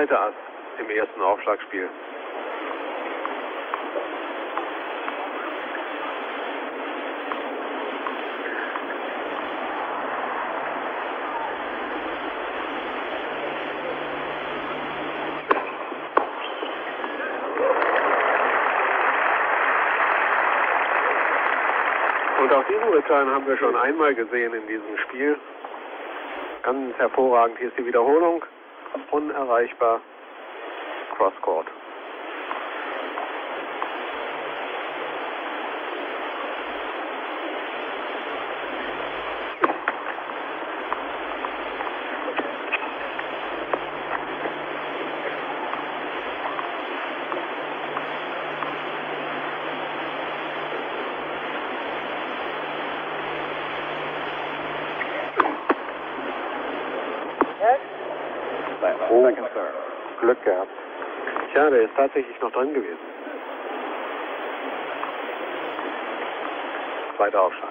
Schon das zweite Ass im ersten Aufschlagspiel. Und auch diesen Return haben wir schon einmal gesehen in diesem Spiel. Ganz hervorragend. Hier ist die Wiederholung. Unerreichbar. Crosscourt. Oh. Second serve. Glück gehabt. Tja, der ist tatsächlich noch dran gewesen. Zweiter Aufschlag.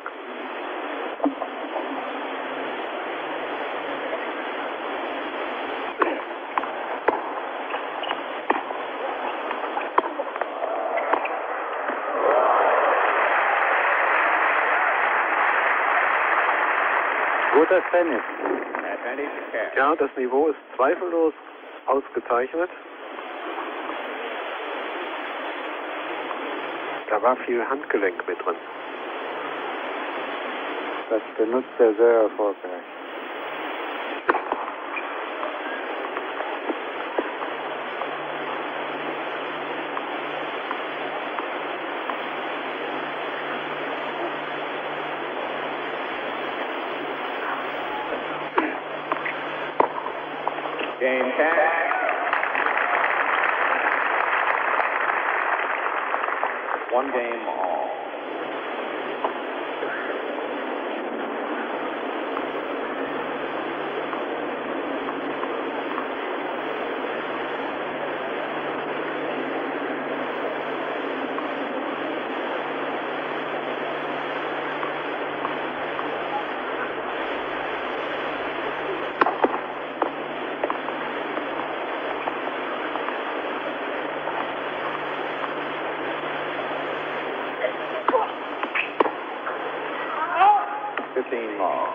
Guter Tennis. Ja, das Niveau ist zweifellos ausgezeichnet. Da war viel Handgelenk mit drin. Das benutzt er sehr erfolgreich. Game Cash. One game all. Fifteen all.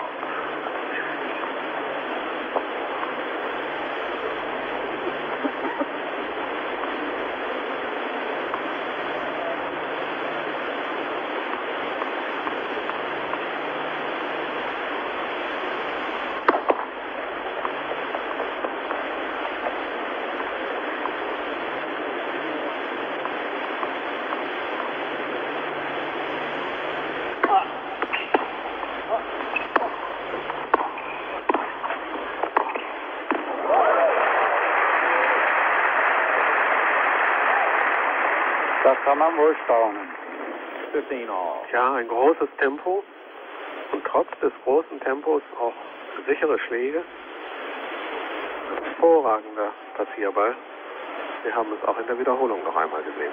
Da kann man wohl staunen. 15 all. Ja, ein großes Tempo und trotz des großen Tempos auch sichere Schläge. Hervorragender Passierball. Wir haben es auch in der Wiederholung noch einmal gesehen.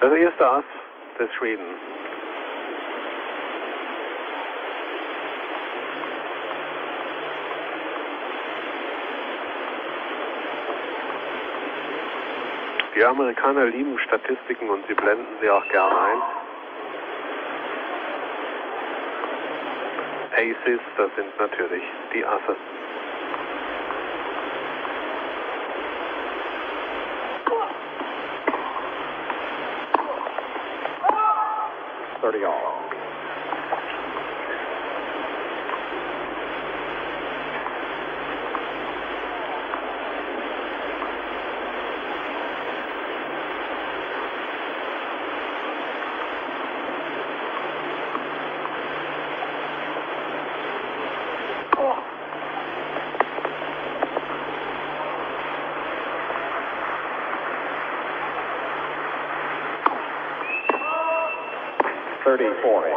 Das erste Ass des Schweden. Die Amerikaner lieben Statistiken und sie blenden sie auch gern ein. Aces, das sind natürlich die Asse. Thirty all. Thirty, forty.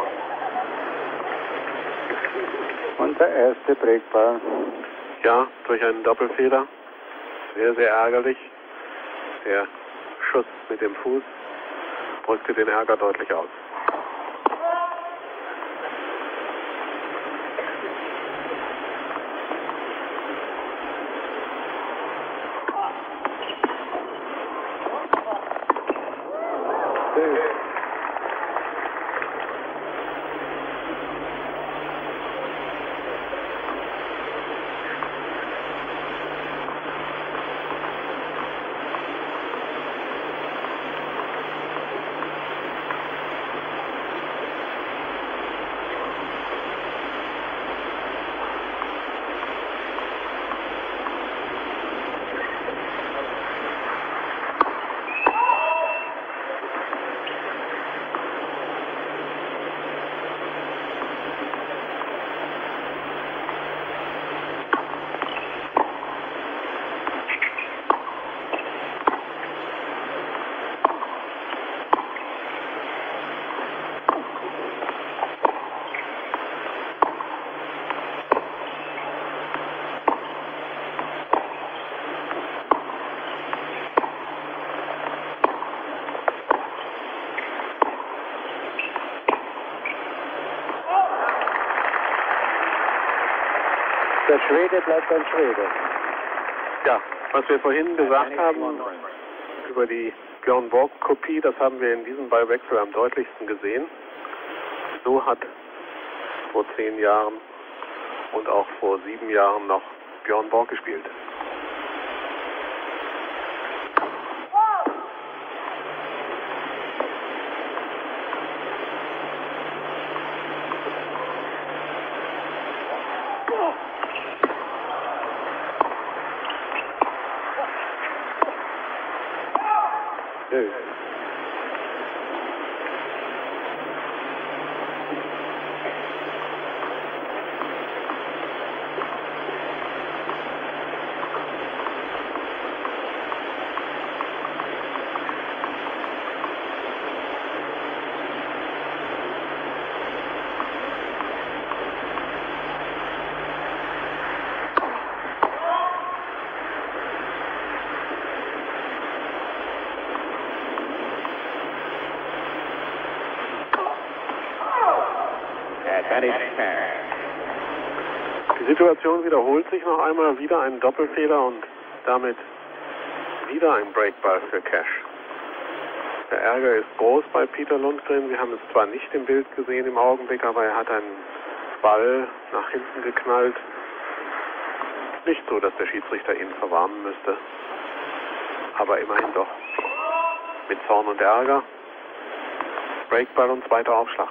Und Breakball. Ja, durch einen Doppelfehler. Sehr, sehr ärgerlich. Der Schuss mit dem Fuß drückte den Ärger deutlich aus. Der Schwede bleibt ein Schwede. Ja, was wir vorhin gesagt haben über die Björn Borg-Kopie, das haben wir in diesem Ballwechsel am deutlichsten gesehen. So hat vor zehn Jahren und auch vor sieben Jahren noch Björn Borg gespielt. Deuce. Advantage Cash. Die Wiederholt sich noch einmal, wieder ein Doppelfehler und damit wieder ein Breakball für Cash. Der Ärger ist groß bei Peter Lundgren. Wir haben es zwar nicht im Bild gesehen im Augenblick, aber er hat einen Ball nach hinten geknallt. Nicht so, dass der Schiedsrichter ihn verwarnen müsste, aber immerhin doch. Mit Zorn und Ärger. Breakball und zweiter Aufschlag.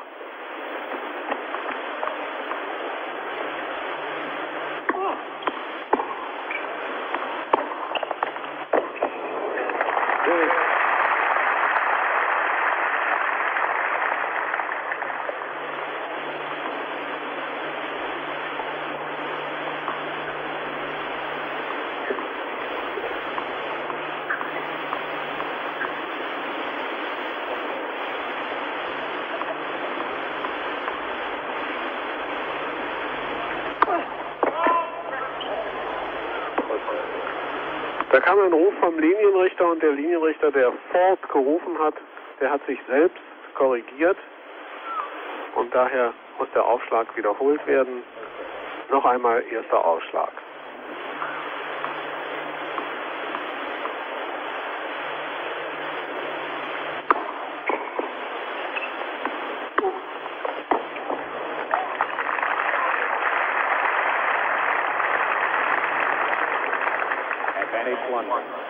Kam ein Ruf vom Linienrichter und der Linienrichter, der Ford gerufen hat, der hat sich selbst korrigiert und daher muss der Aufschlag wiederholt werden. Noch einmal erster Ausschlag. Advantage London.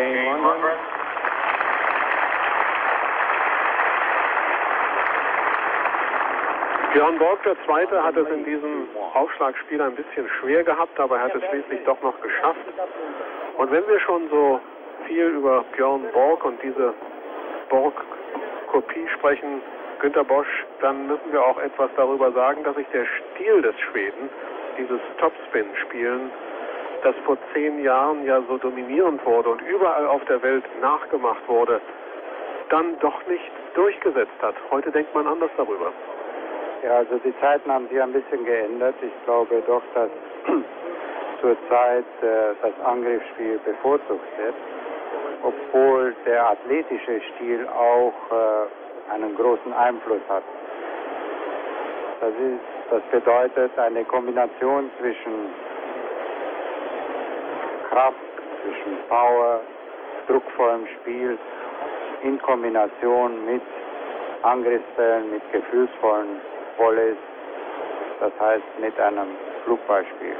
Game London. Björn Borg, der Zweite, hat es in diesem Aufschlagspiel ein bisschen schwer gehabt, aber er hat es schließlich doch noch geschafft. Und wenn wir schon so viel über Björn Borg und diese Borg-Kopie sprechen, Günter Bosch, dann müssen wir auch etwas darüber sagen, dass sich der Stil des Schweden, dieses Topspin-Spielen, das vor zehn Jahren ja so dominierend wurde und überall auf der Welt nachgemacht wurde, dann doch nicht durchgesetzt hat. Heute denkt man anders darüber. Ja, also die Zeiten haben sich ein bisschen geändert. Ich glaube doch, dass zurzeit äh, das Angriffsspiel bevorzugt wird, obwohl der athletische Stil auch äh, einen großen Einfluss hat. Das, ist, das bedeutet eine Kombination zwischen Kraft, zwischen Power, druckvollem Spiel in Kombination mit Angriffsstellen, mit gefühlsvollen Volleys, das heißt mit einem Flugbeispiel.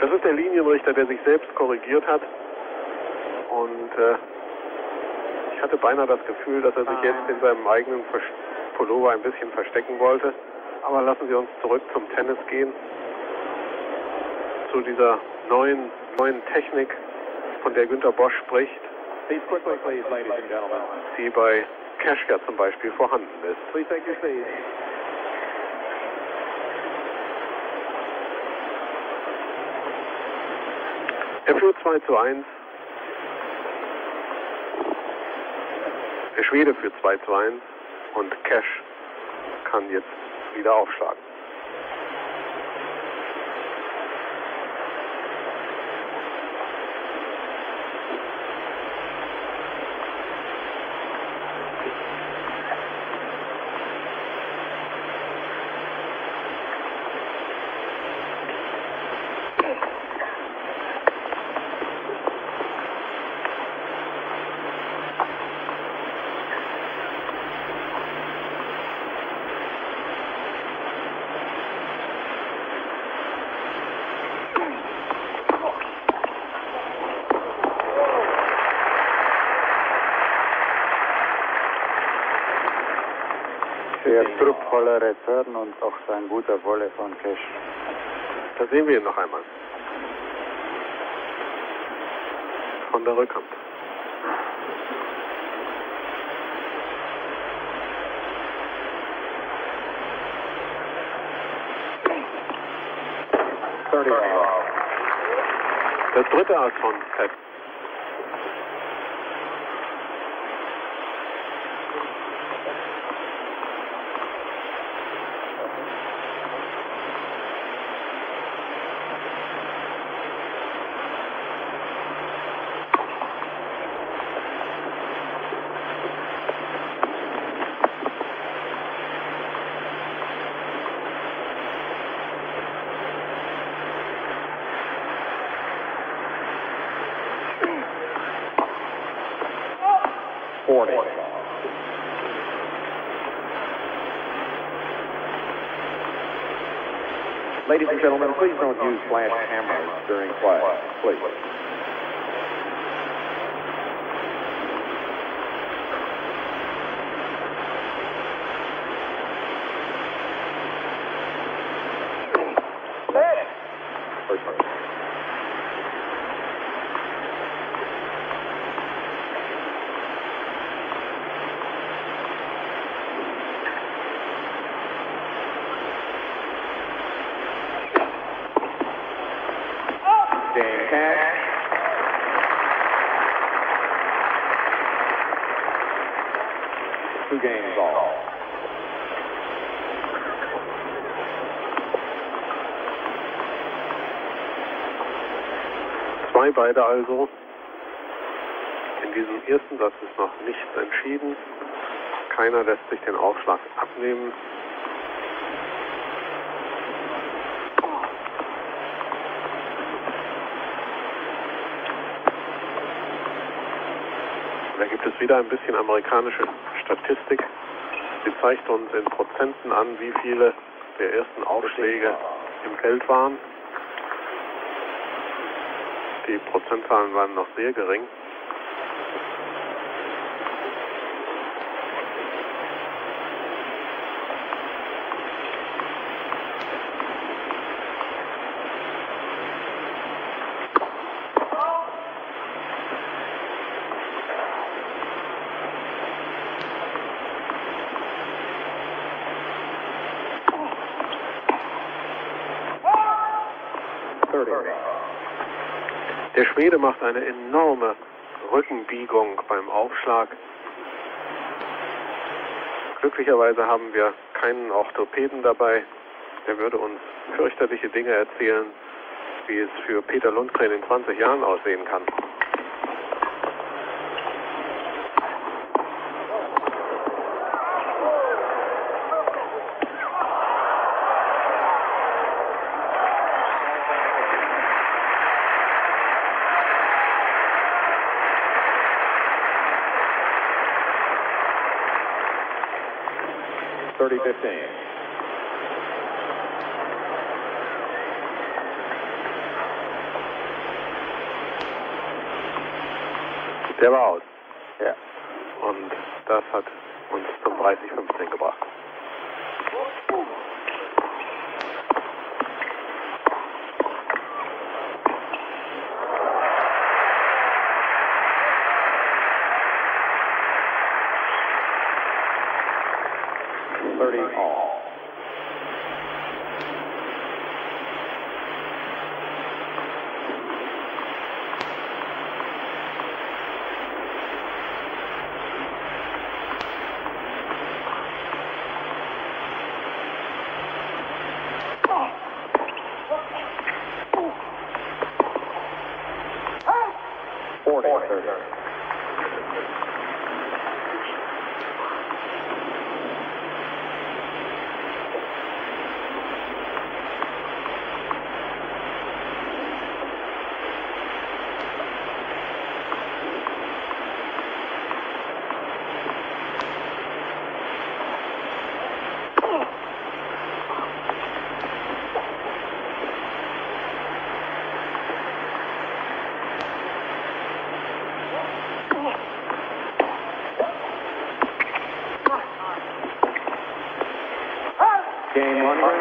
Das ist der Linienrichter, der sich selbst korrigiert hat. Und äh, ich hatte beinahe das Gefühl, dass er sich jetzt in seinem eigenen Vers Pullover ein bisschen verstecken wollte. Aber lassen Sie uns zurück zum Tennis gehen. Zu dieser neuen, neuen Technik, von der Günter Bosch spricht, die bei Cash ja zum Beispiel vorhanden ist. Er führt 2 zu 1. Der Schwede führt 2 zu 1 und Cash kann jetzt wieder aufschlagen. Sehr druckvoller Return und auch so ein guter Wolle von Cash. Da sehen wir ihn noch einmal. Von der Rückhand. Das dritte Ass von Pep. Gentlemen, please don't use flash cameras during play. Please. Beide also. In diesem ersten Satz ist noch nichts entschieden. Keiner lässt sich den Aufschlag abnehmen. Da gibt es wieder ein bisschen amerikanische Statistik. Sie zeigt uns in Prozenten an, wie viele der ersten Aufschläge im Feld waren. Die Prozentzahlen waren noch sehr gering. Thirty. Schwede macht eine enorme Rückenbiegung beim Aufschlag. Glücklicherweise haben wir keinen Orthopäden dabei. Der würde uns fürchterliche Dinge erzählen, wie es für Peter Lundgren in 20 Jahren aussehen kann. Thirty fifteen. Der war aus. Ja. Und das hat uns zum 30-15 gebracht. Thirty all. Forty thirty. Game Lundgren.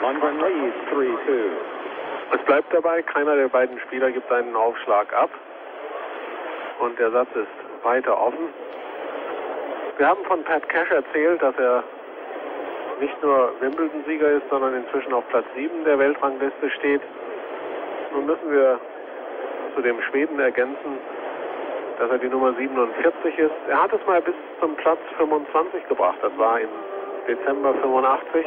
Lundgren leads 3-2. Es bleibt dabei, keiner der beiden Spieler gibt einen Aufschlag ab. Und der Satz ist weiter offen. Wir haben von Pat Cash erzählt, dass er nicht nur Wimbledon-Sieger ist, sondern inzwischen auf Platz 7 der Weltrangliste steht. Nun müssen wir zu dem Schweden ergänzen, dass er die Nummer 47 ist. Er hat es mal bis zum Platz 25 gebracht. Das war im Dezember 85.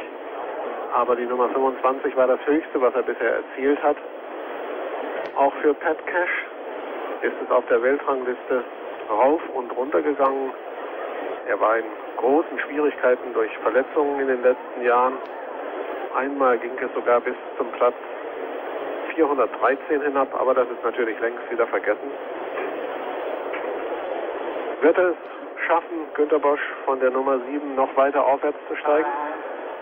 Aber die Nummer 25 war das höchste, was er bisher erzielt hat. Auch für Pat Cash ist es auf der Weltrangliste rauf und runter gegangen. Er war in großen Schwierigkeiten durch Verletzungen in den letzten Jahren. Einmal ging es sogar bis zum Platz 413 hinab, aber das ist natürlich längst wieder vergessen. Wird es schaffen, Günter Bosch von der Nummer 7 noch weiter aufwärts zu steigen?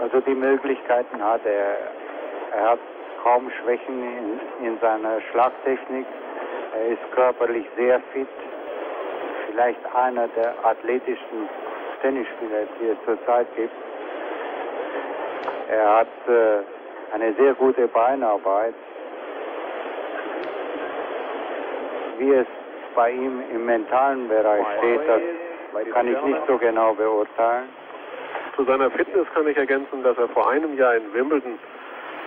Also die Möglichkeiten hat er. Er hat kaum Schwächen in, in seiner Schlagtechnik. Er ist körperlich sehr fit. Vielleicht einer der athletischsten Tennisspieler, die es zurzeit gibt. Er hat äh, eine sehr gute Beinarbeit. Wie es bei ihm im mentalen Bereich steht, das kann ich nicht so genau beurteilen. Zu seiner Fitness kann ich ergänzen, dass er vor einem Jahr in Wimbledon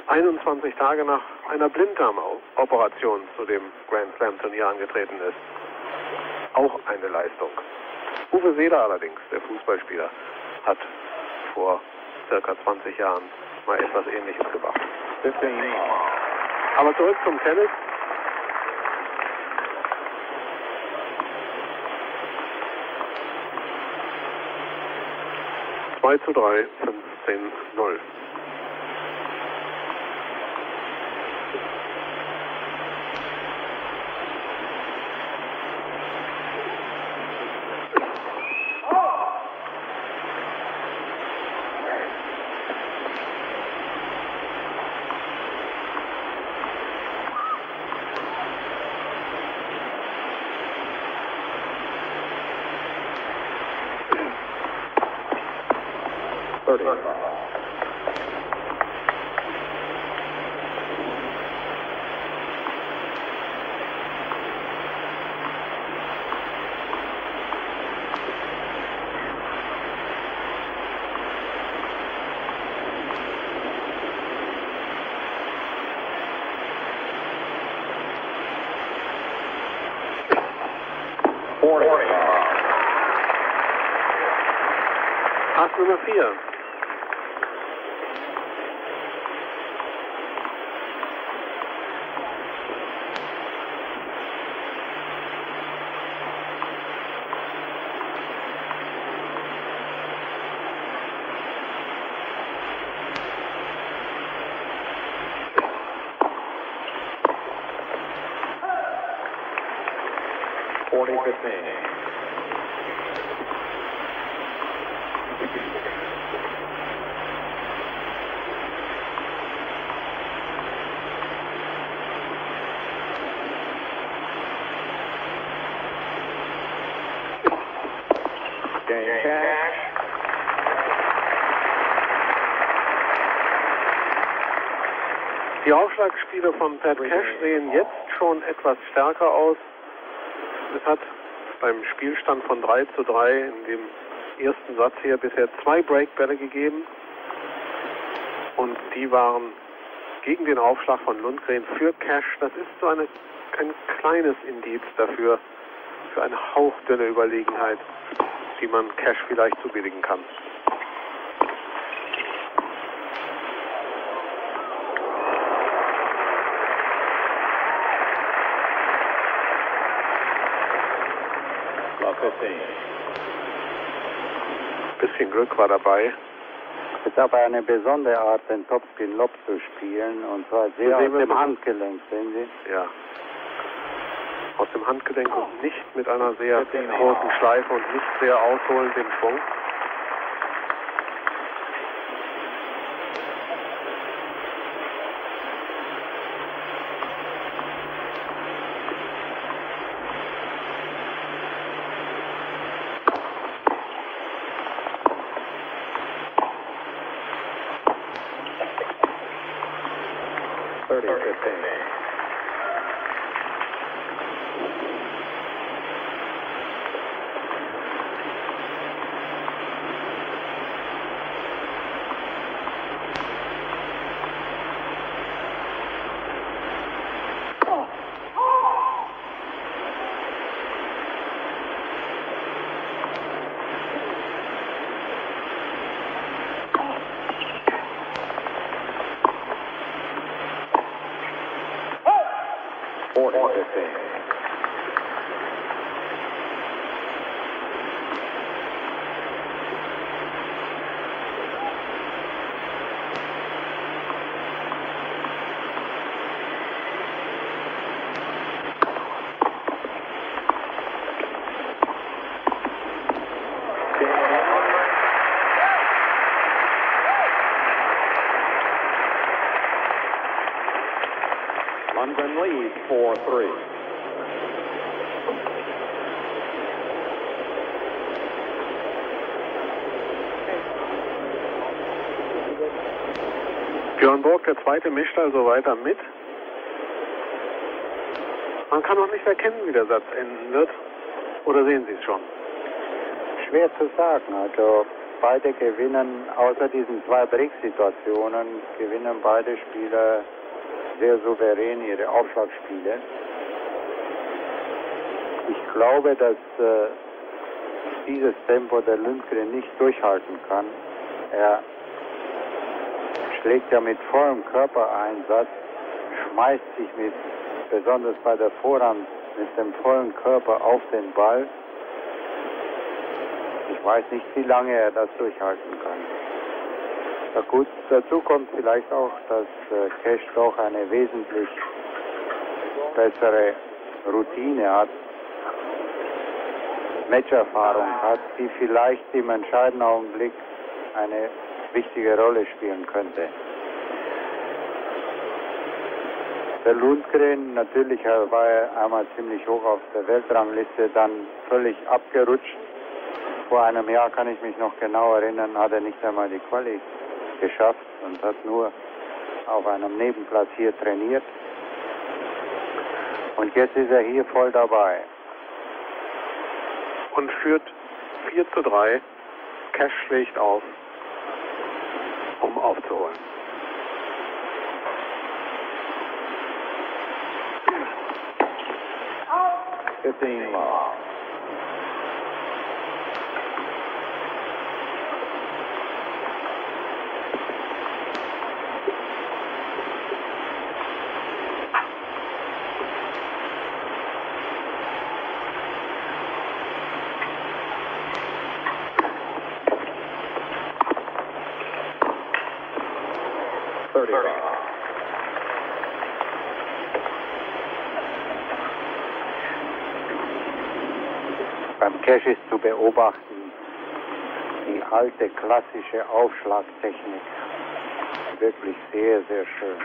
21 Tage nach einer Blinddarmoperation zu dem Grand Slam Turnier angetreten ist. Auch eine Leistung. Uwe Seeler allerdings, der Fußballspieler, hat vor circa 20 Jahren mal etwas Ähnliches gemacht. 15 Aber zurück zum Tennis. Zwei zu drei, 15 Sophia. Aufschlagspiele von Pat Cash sehen jetzt schon etwas stärker aus. Es hat beim Spielstand von 3 zu 3 in dem ersten Satz hier bisher zwei Breakbälle gegeben. Und die waren gegen den Aufschlag von Lundgren für Cash. Das ist so eine, ein kleines Indiz dafür, für eine hauchdünne Überlegenheit, die man Cash vielleicht zubilligen kann. Bisschen Glück war dabei. Es ist aber eine besondere Art, den Topspin-Lob zu spielen, und zwar sehr aus dem. Handgelenk, sehen Sie? Ja. Aus dem Handgelenk und nicht mit einer sehr großen Schleife und nicht sehr ausholend im Schwung. 30, 15. zweite, mischt also weiter mit. Man kann noch nicht erkennen, wie der Satz enden wird. Oder sehen Sie es schon? Schwer zu sagen. Also beide gewinnen, außer diesen zwei Break-Situationen, gewinnen beide Spieler sehr souverän ihre Aufschlagspiele. Ich glaube, dass äh, dieses Tempo der Lundgren nicht durchhalten kann. Er schlägt ja mit vollem Körpereinsatz, schmeißt sich mit, besonders bei der Vorhand, mit dem vollen Körper auf den Ball. Ich weiß nicht, wie lange er das durchhalten kann. Na gut, dazu kommt vielleicht auch, dass äh, Cash doch eine wesentlich bessere Routine hat, Matcherfahrung hat, die vielleicht im entscheidenden Augenblick eine wichtige Rolle spielen könnte. Der Lundgren, natürlich war er einmal ziemlich hoch auf der Weltrangliste, dann völlig abgerutscht. Vor einem Jahr kann ich mich noch genau erinnern, hat er nicht einmal die Quali geschafft und hat nur auf einem Nebenplatz hier trainiert. Und jetzt ist er hier voll dabei. Und führt 4 zu 3. Cash schlägt auf, um aufzuholen. Fifteen love. Thirty love. Ist zu beobachten die alte klassische Aufschlagtechnik. Wirklich sehr, sehr schön.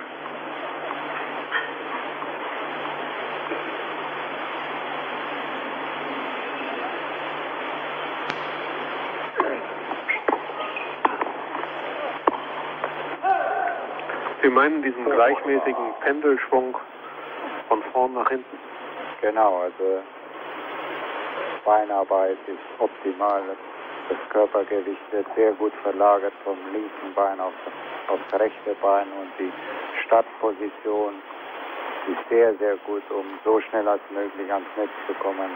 Sie meinen diesen gleichmäßigen Pendelschwung von vorn nach hinten? Genau, also Beinarbeit ist optimal. Das Körpergewicht wird sehr gut verlagert vom linken Bein auf, aufs rechte Bein und die Startposition ist sehr, sehr gut, um so schnell als möglich ans Netz zu kommen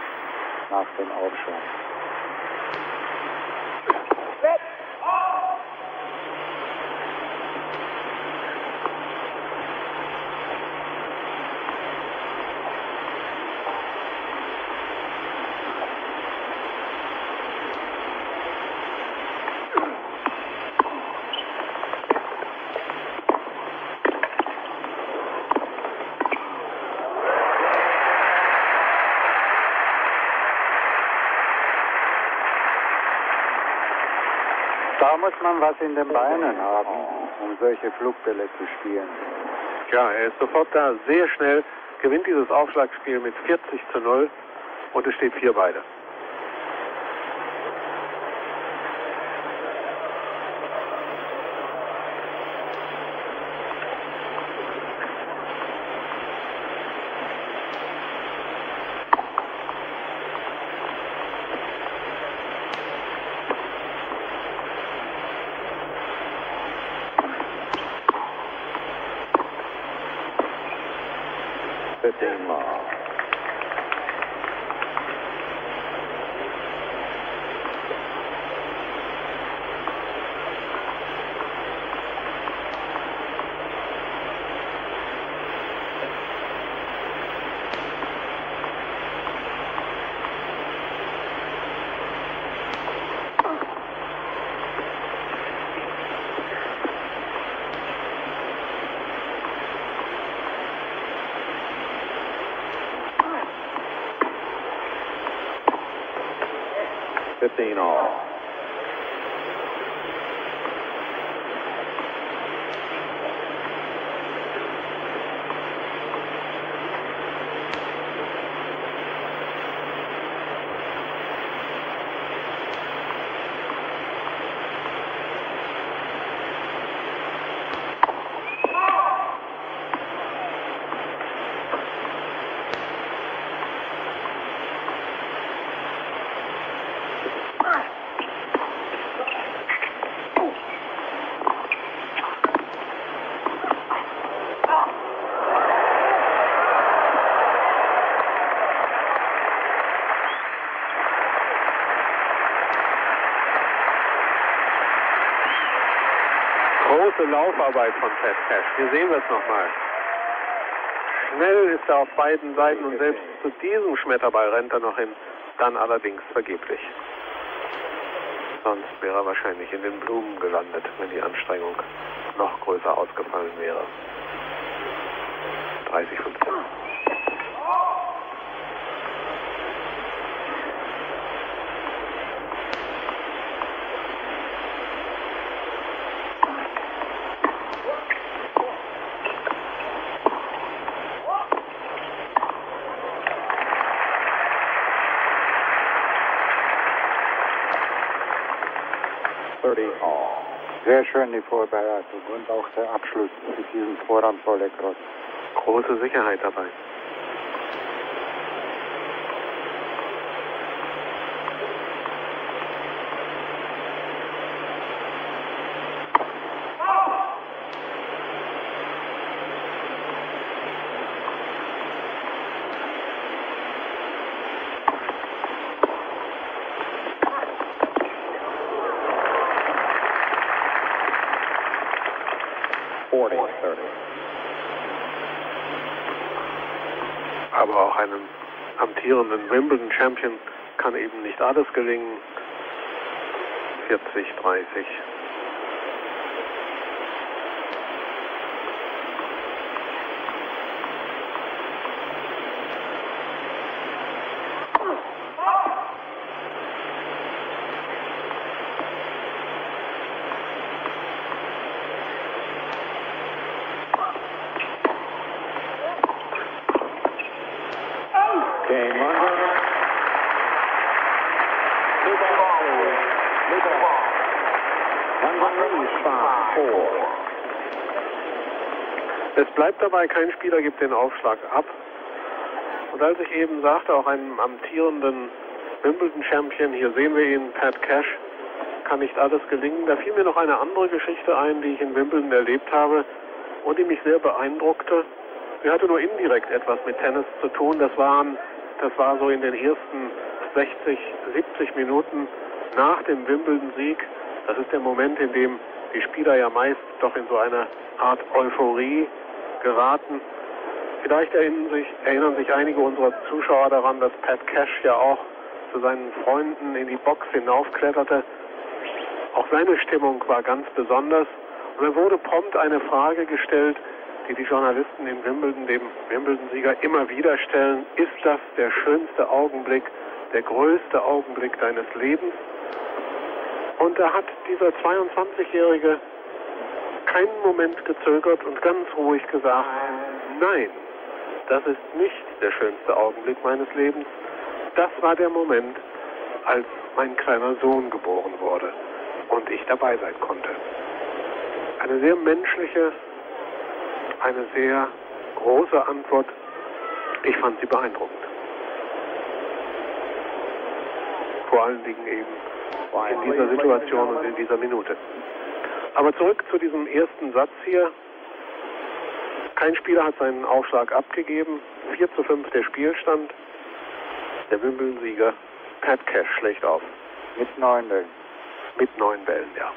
nach dem Aufschlag. Da muss man was in den Beinen haben, um solche Flugbälle zu spielen. Ja, er ist sofort da, sehr schnell, gewinnt dieses Aufschlagspiel mit 40 zu 0 und es steht 4 beide. Laufarbeit von Pat Cash. Hier sehen wir es nochmal. Schnell ist er auf beiden Seiten und selbst zu diesem Schmetterball rennt er noch hin. Dann allerdings vergeblich. Sonst wäre er wahrscheinlich in den Blumen gelandet, wenn die Anstrengung noch größer ausgefallen wäre. 30, 15. Sehr schön die Vorbereitung und auch der Abschluss mit diesem Vorhandvolle Cross. Große Sicherheit dabei. Aber auch einem amtierenden Wimbledon-Champion kann eben nicht alles gelingen. 40, 30. Game under. New ball. New ball. One release, five, four. Es bleibt dabei, kein Spieler gibt den Aufschlag ab. Und als ich eben sagte, auch einem amtierenden Wimbledon-Champion, hier sehen wir ihn, Pat Cash, kann nicht alles gelingen. Da fiel mir noch eine andere Geschichte ein, die ich in Wimbledon erlebt habe und die mich sehr beeindruckte. Sie hatte nur indirekt etwas mit Tennis zu tun. Das waren, das war so in den ersten 60, 70 Minuten nach dem Wimbledon-Sieg. Das ist der Moment, in dem die Spieler ja meist doch in so eine Art Euphorie geraten. Vielleicht erinnern sich, erinnern sich einige unserer Zuschauer daran, dass Pat Cash ja auch zu seinen Freunden in die Box hinaufkletterte. Auch seine Stimmung war ganz besonders. Und er wurde prompt eine Frage gestellt, die die Journalisten in Wimbledon dem Wimbledon-Sieger immer wieder stellen. Ist das der schönste Augenblick, der größte Augenblick deines Lebens? Und da hat dieser 22-Jährige keinen Moment gezögert und ganz ruhig gesagt, nein, das ist nicht der schönste Augenblick meines Lebens. Das war der Moment, als mein kleiner Sohn geboren wurde und ich dabei sein konnte. Eine sehr menschliche, eine sehr große Antwort. Ich fand sie beeindruckend. Vor allen Dingen eben in dieser Situation und in dieser Minute. Aber zurück zu diesem ersten Satz hier. Kein Spieler hat seinen Aufschlag abgegeben. 4 zu 5 der Spielstand. Der Wimbledon-Sieger Pat Cash schlägt auf. Mit neun Bällen. Mit neun Bällen, ja.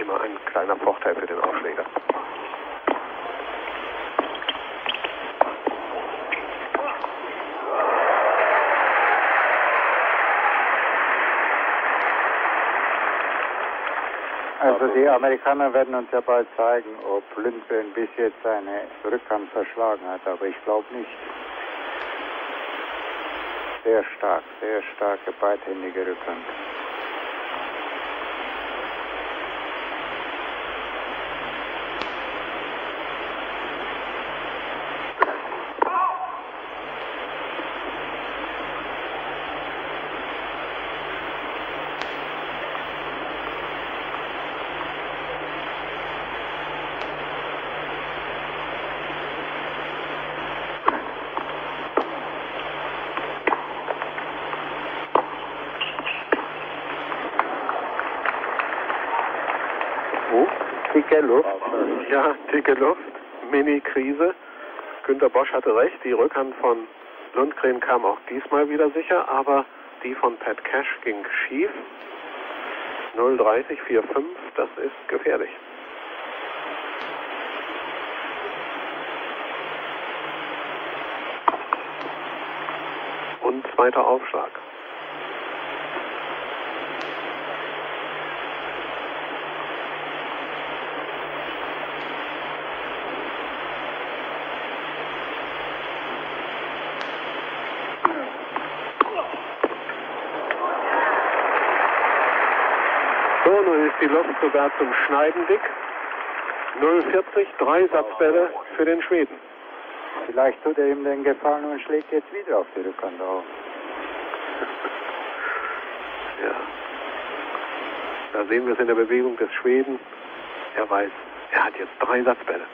Immer ein kleiner Vorteil für den Aufschläger. Also die Amerikaner werden uns ja bald zeigen, ob Lindgren bis jetzt seine Rückhand verschlagen hat, aber ich glaube nicht. Sehr stark, sehr starke beidhändige Rückhand. Ja, dicke Luft, Mini-Krise. Günter Bosch hatte recht, die Rückhand von Lundgren kam auch diesmal wieder sicher, aber die von Pat Cash ging schief. 0,30, 4,5, das ist gefährlich. Und zweiter Aufschlag. Luft sogar zum Schneiden dick. 0,40, drei Satzbälle für den Schweden. Vielleicht tut er ihm den Gefallen und schlägt jetzt wieder auf die Rückhand auf. Ja. Da sehen wir es in der Bewegung des Schweden. Er weiß, er hat jetzt drei Satzbälle.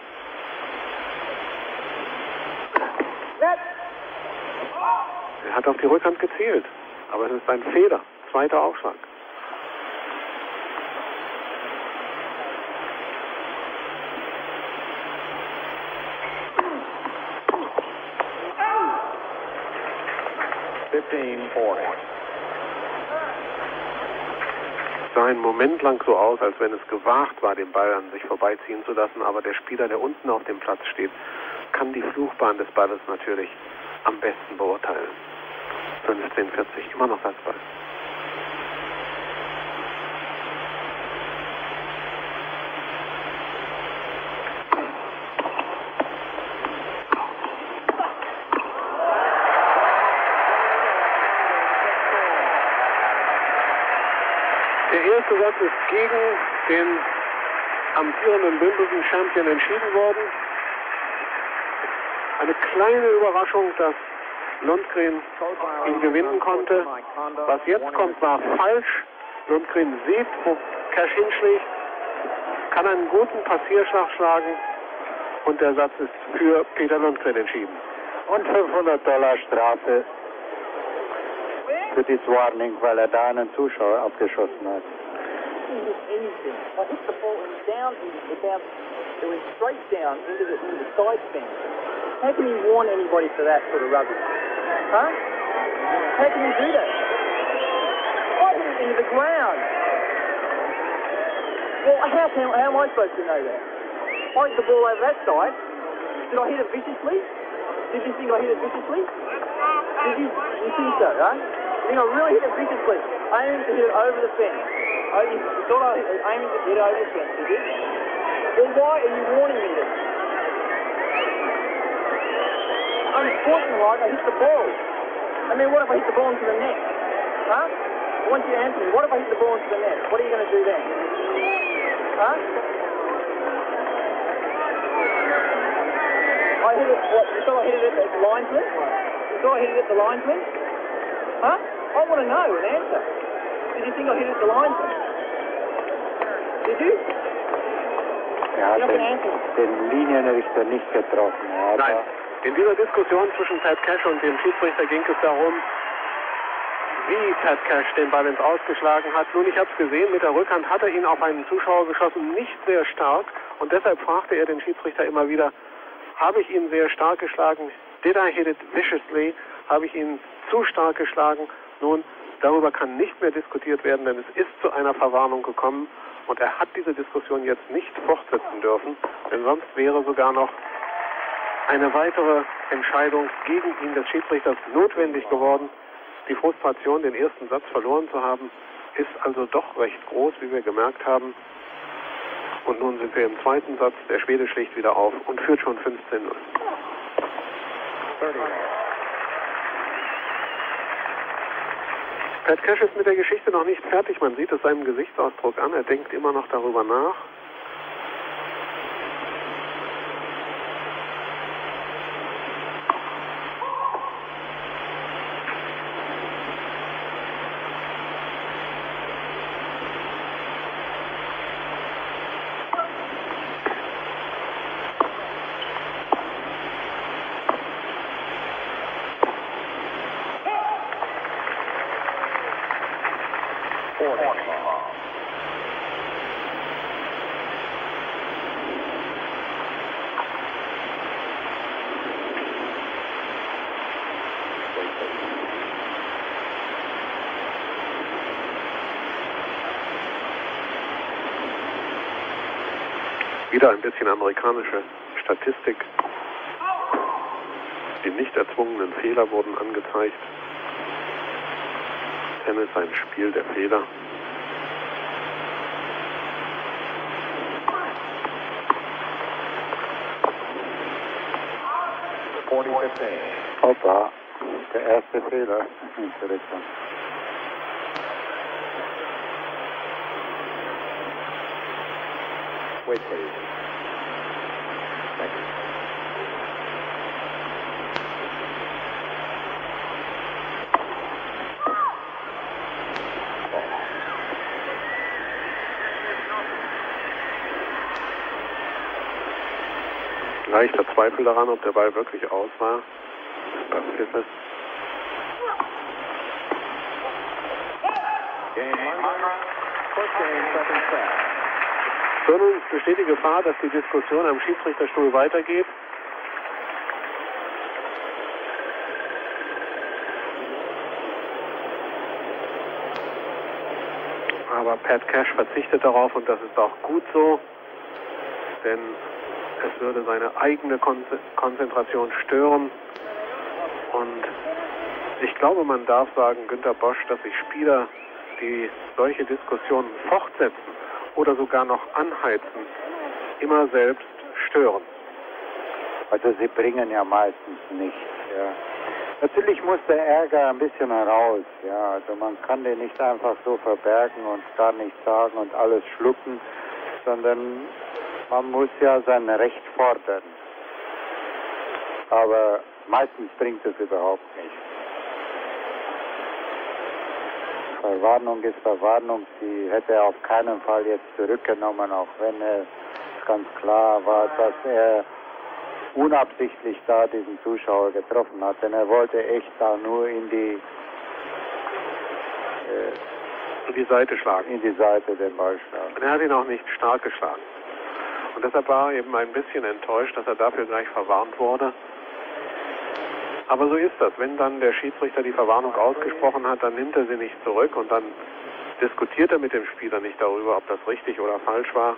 Er hat auf die Rückhand gezielt, aber es ist ein Fehler. Zweiter Aufschlag. Es sah einen Moment lang so aus, als wenn es gewagt war, den Ball an sich vorbeiziehen zu lassen, aber der Spieler, der unten auf dem Platz steht, kann die Flugbahn des Balles natürlich am besten beurteilen. 15:40, immer noch Satzball. Der erste Satz ist gegen den amtierenden Wimbledon Champion entschieden worden. Eine kleine Überraschung, dass Lundgren ihn gewinnen konnte. Was jetzt kommt, war falsch. Lundgren sieht, wo Cash hinschlägt, kann einen guten Passierschlag schlagen und der Satz ist für Peter Lundgren entschieden. Und 500 Dollar Strafe für this warning, weil er da einen Zuschauer abgeschossen hat. Anything. I hit the ball down the down. It went straight down into the into the side fence. How can you warn anybody for that sort of rubbish? Huh? How can you do that? I hit it into the ground. Well, how can how am I supposed to know that? I hit the ball over that side. Did I hit it viciously? Did you think I hit it viciously? Did you? You think so, right? You think I really hit it viciously? I aimed to hit it over the fence. I was aiming to hit it over the fence, did you? Well, why are you warning me then? I'm pointing right, I hit the ball. I mean, what if I hit the ball into the net? Huh? I want you to answer me. What if I hit the ball into the net? What are you going to do then? Huh? I hit it, what, you thought I hit it at the linesman? You thought I hit it at the linesman? Huh? I want to know an answer. Did you think I hit it at the linesman? Er hat den, den Linienrichter nicht getroffen. Nein. In dieser Diskussion zwischen Pat Cash und dem Schiedsrichter ging es darum, wie Pat Cash den Ball ins Ausgeschlagen hat. Nun, ich habe es gesehen, mit der Rückhand hat er ihn auf einen Zuschauer geschossen, nicht sehr stark. Und deshalb fragte er den Schiedsrichter immer wieder, habe ich ihn sehr stark geschlagen? Did I hit it viciously? Habe ich ihn zu stark geschlagen? Nun, darüber kann nicht mehr diskutiert werden, denn es ist zu einer Verwarnung gekommen. Und er hat diese Diskussion jetzt nicht fortsetzen dürfen, denn sonst wäre sogar noch eine weitere Entscheidung gegen ihn des Schiedsrichters notwendig geworden. Die Frustration, den ersten Satz verloren zu haben, ist also doch recht groß, wie wir gemerkt haben. Und nun sind wir im zweiten Satz. Der Schwede schlägt wieder auf und führt schon 15-0. Pat Cash ist mit der Geschichte noch nicht fertig. Man sieht es seinem Gesichtsausdruck an. Er denkt immer noch darüber nach. Wieder ein bisschen amerikanische Statistik. Die nicht erzwungenen Fehler wurden angezeigt. Tennis ein Spiel der Fehler. Hoppa, der erste Fehler. Interessant. Wait, please. Thank you. Leichter Zweifel daran, ob der Ball wirklich aus war. Beim Pfiffes. Game under. First game, second set. So, nun besteht die Gefahr, dass die Diskussion am Schiedsrichterstuhl weitergeht. Aber Pat Cash verzichtet darauf und das ist auch gut so, denn es würde seine eigene Kon Konzentration stören. Und ich glaube, man darf sagen, Günter Bosch, dass sich Spieler, die solche Diskussionen fortsetzen oder sogar noch anheizen, immer selbst stören. Also sie bringen ja meistens nichts. Ja. Natürlich muss der Ärger ein bisschen heraus. Ja. Also man kann den nicht einfach so verbergen und gar nichts sagen und alles schlucken, sondern man muss ja sein Recht fordern. Aber meistens bringt es überhaupt nichts. Verwarnung ist Verwarnung. Sie hätte auf keinen Fall jetzt zurückgenommen, auch wenn es ganz klar war, dass er unabsichtlich da diesen Zuschauer getroffen hat. Denn er wollte echt da nur in die, äh, In die Seite schlagen. in die Seite den Ball schlagen. Und er hat ihn auch nicht stark geschlagen. Und deshalb war er eben ein bisschen enttäuscht, dass er dafür gleich verwarnt wurde. Aber so ist das. Wenn dann der Schiedsrichter die Verwarnung ausgesprochen hat, dann nimmt er sie nicht zurück und dann diskutiert er mit dem Spieler nicht darüber, ob das richtig oder falsch war.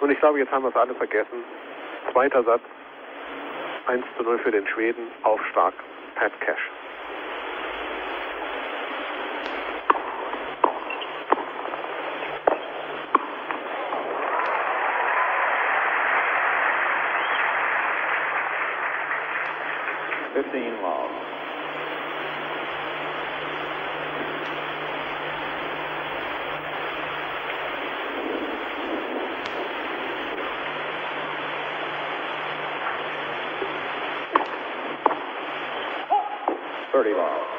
Und ich glaube, jetzt haben wir es alle vergessen. Zweiter Satz, 1 zu 0 für den Schweden, Aufschlag, Pat Cash. Fifteen love. Thirty love.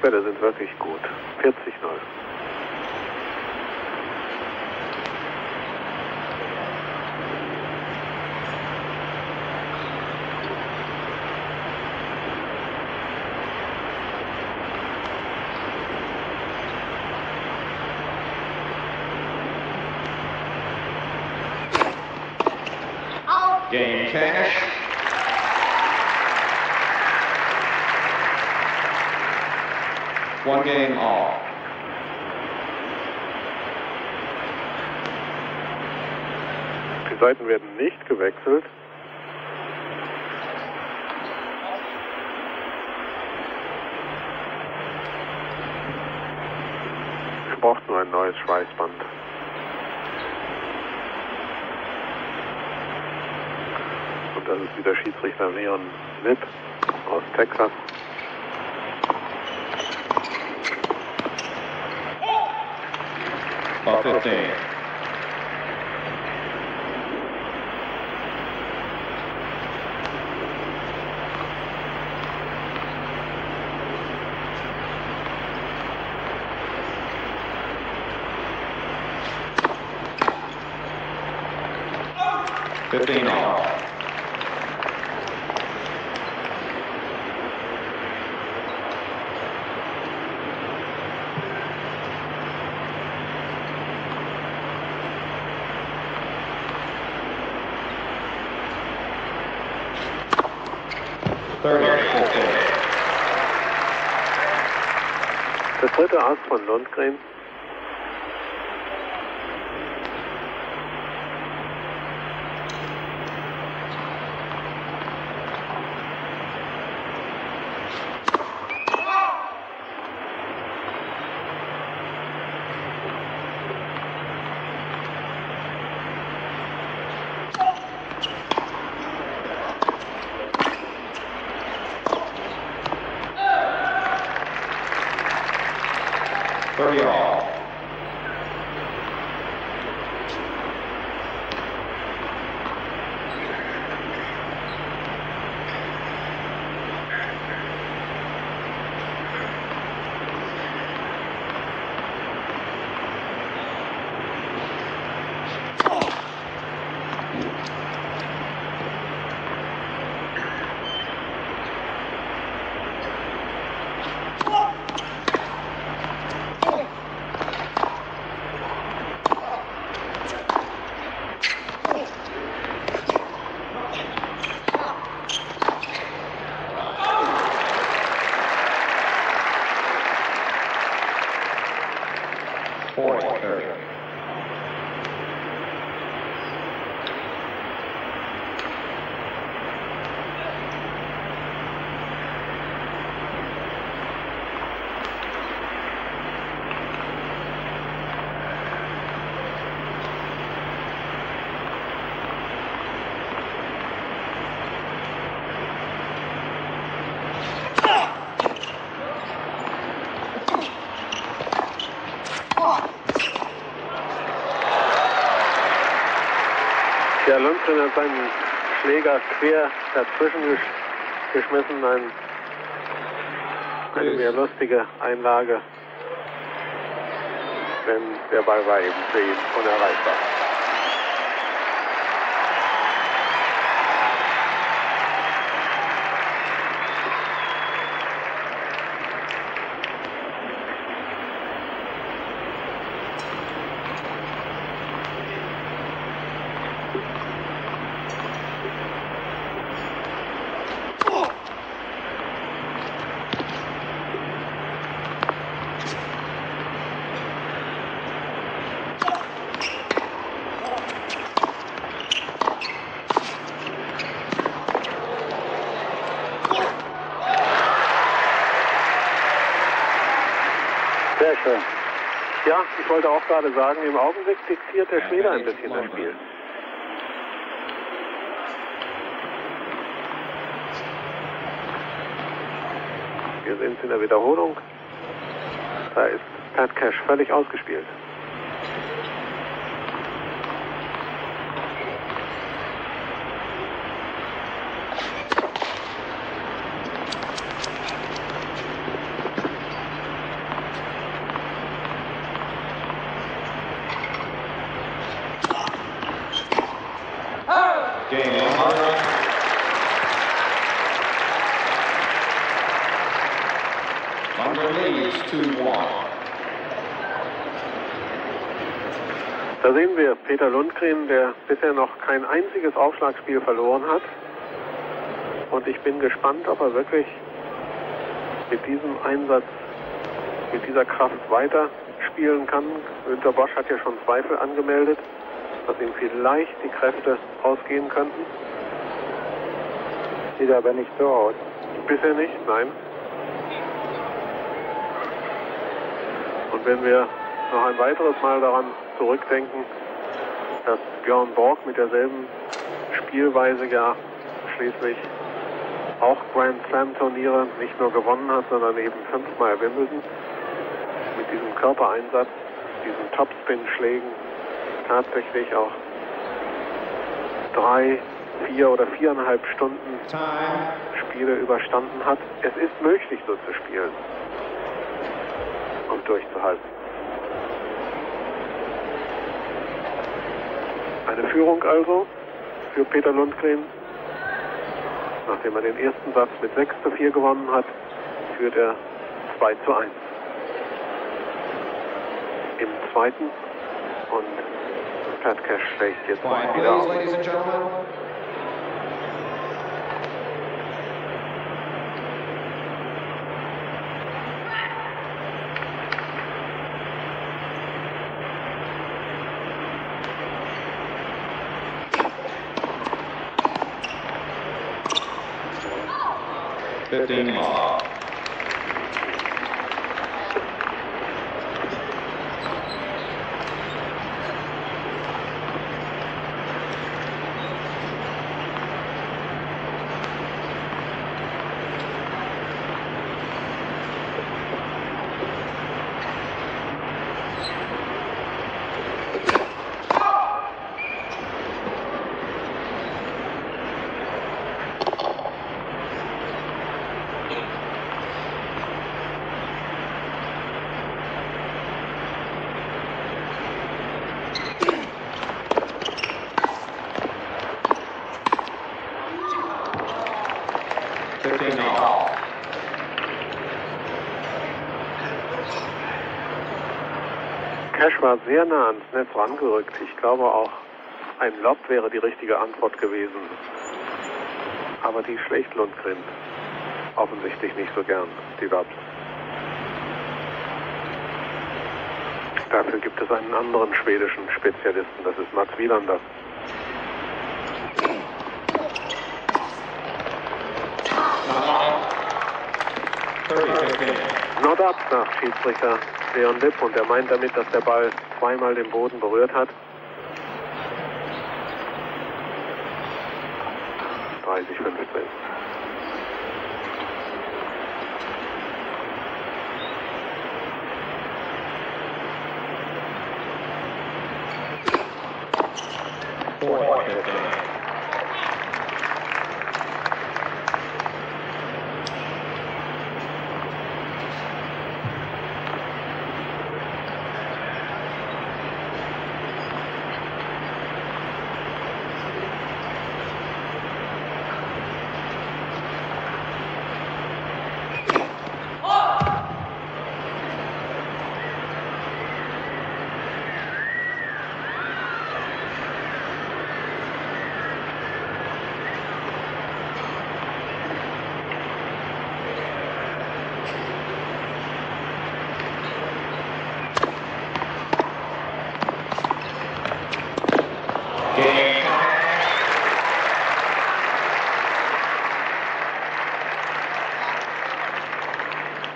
Flugbälle sind wirklich gut. Seiten werden nicht gewechselt. Es braucht nur ein neues Schweißband. Und das ist wieder Schiedsrichter Leon Nitt aus Texas. Ball 15. Ass von Lundgren. Thirty all. Forty, thirty. Der Hat seinen Schläger quer dazwischen gesch geschmissen. Ein, eine sehr lustige Einlage. Denn der Ball war eben für ihn unerreichbar. Sehr schön. Ja, ich wollte auch gerade sagen, im Augenblick diktiert der Schwede ein bisschen das Spiel. Wir sehen es in der Wiederholung. Da ist Pat Cash völlig ausgespielt. Game one. Lundgren leads two one. Da sehen wir Peter Lundgren, der bisher noch kein einziges Aufschlagspiel verloren hat. Und ich bin gespannt, ob er wirklich mit diesem Einsatz, mit dieser Kraft weiter spielen kann. Günter Bosch hat ja schon Zweifel angemeldet, dass ihm vielleicht die Kräfte ausgehen könnten. Sieht aber nicht so aus. Bisher nicht, nein. Und wenn wir noch ein weiteres Mal daran zurückdenken, Björn Borg mit derselben Spielweise ja schließlich auch Grand Slam Turniere nicht nur gewonnen hat, sondern eben fünfmal Wimbledon mit diesem Körpereinsatz, diesen Topspin-Schlägen tatsächlich auch drei, vier oder viereinhalb Stunden. Spiele überstanden hat. Es ist möglich, so zu spielen und durchzuhalten. Eine Führung also für Peter Lundgren. Nachdem er den ersten Satz mit 6 zu 4 gewonnen hat, führt er 2 zu 1. Im zweiten und Pat Cash schlägt jetzt Quiet, wieder auf. 15 all. Fifteen all. Cash war sehr nah ans Netz rangerückt. Ich glaube auch, ein Lob wäre die richtige Antwort gewesen. Aber die schlägt Lundgren offensichtlich nicht so gern, die Lobs. Dafür gibt es einen anderen schwedischen Spezialisten, das ist Mats Wielander. Not up, sagt Schiedsrichter Leon Lipp und er meint damit, dass der Ball zweimal den Boden berührt hat. 30, 15. Four, fifteen. Game.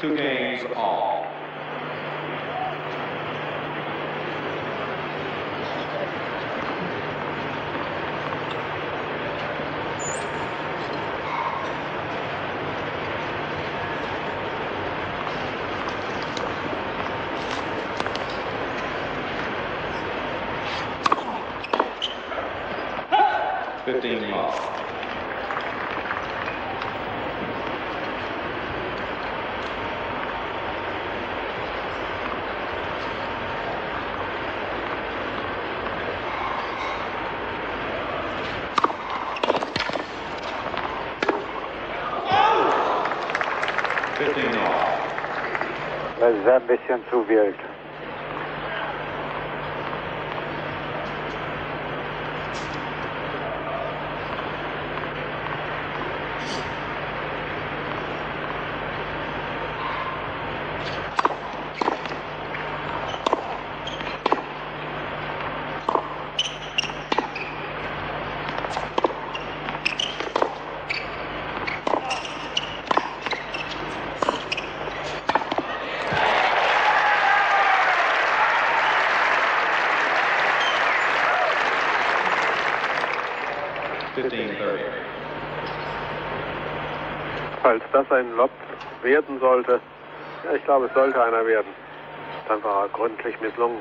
Two games all. Fifteen all. Fifteen all. Ist ein bisschen zu wild. Fifteen thirty. Falls das ein Lob werden sollte, ja, ich glaube, es sollte einer werden, dann war er gründlich misslungen.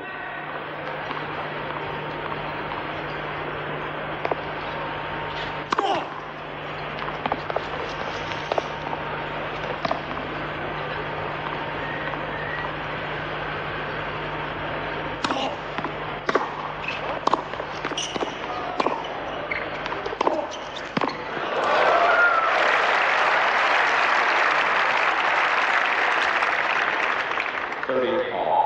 Thirty all.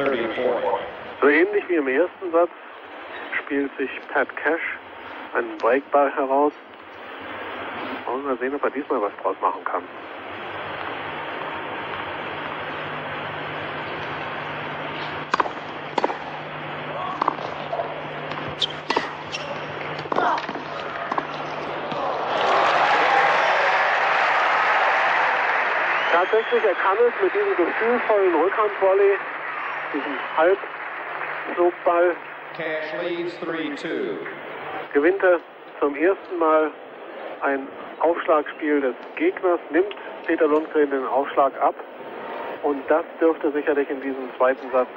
30 40. Wie im ersten Satz spielt sich Pat Cash einen Breakball heraus. Wollen wir sehen, ob er diesmal was draus machen kann. Tatsächlich, er kann es mit diesem gefühlvollen Rückhandvolley, diesem Halbflugball, Cash leads 3 2. gewinnt er zum ersten Mal ein Aufschlagspiel des Gegners, nimmt Peter Lundgren den Aufschlag ab und das dürfte sicherlich in diesem zweiten Satz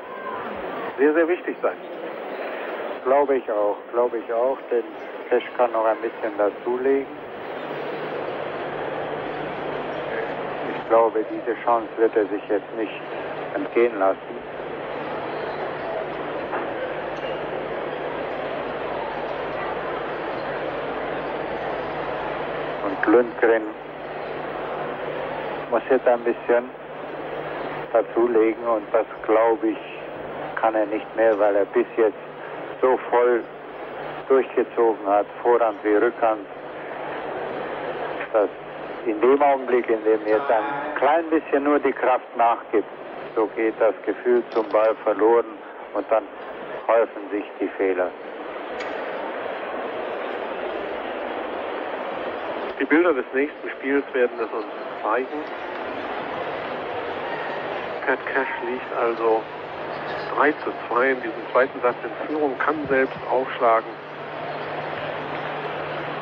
sehr, sehr wichtig sein. Glaube ich auch, glaube ich auch, denn Cash kann noch ein bisschen dazulegen. Ich glaube, diese Chance wird er sich jetzt nicht entgehen lassen. Und Lundgren muss jetzt ein bisschen dazulegen und das glaube ich kann er nicht mehr, weil er bis jetzt so voll durchgezogen hat, Vorhand wie Rückhand, dass in dem Augenblick, in dem jetzt ein klein bisschen nur die Kraft nachgibt, so geht das Gefühl zum Ball verloren und dann häufen sich die Fehler. Die Bilder des nächsten Spiels werden es uns zeigen. Pat Cash liegt also 3 zu 2 in diesem zweiten Satz in Führung, kann selbst aufschlagen.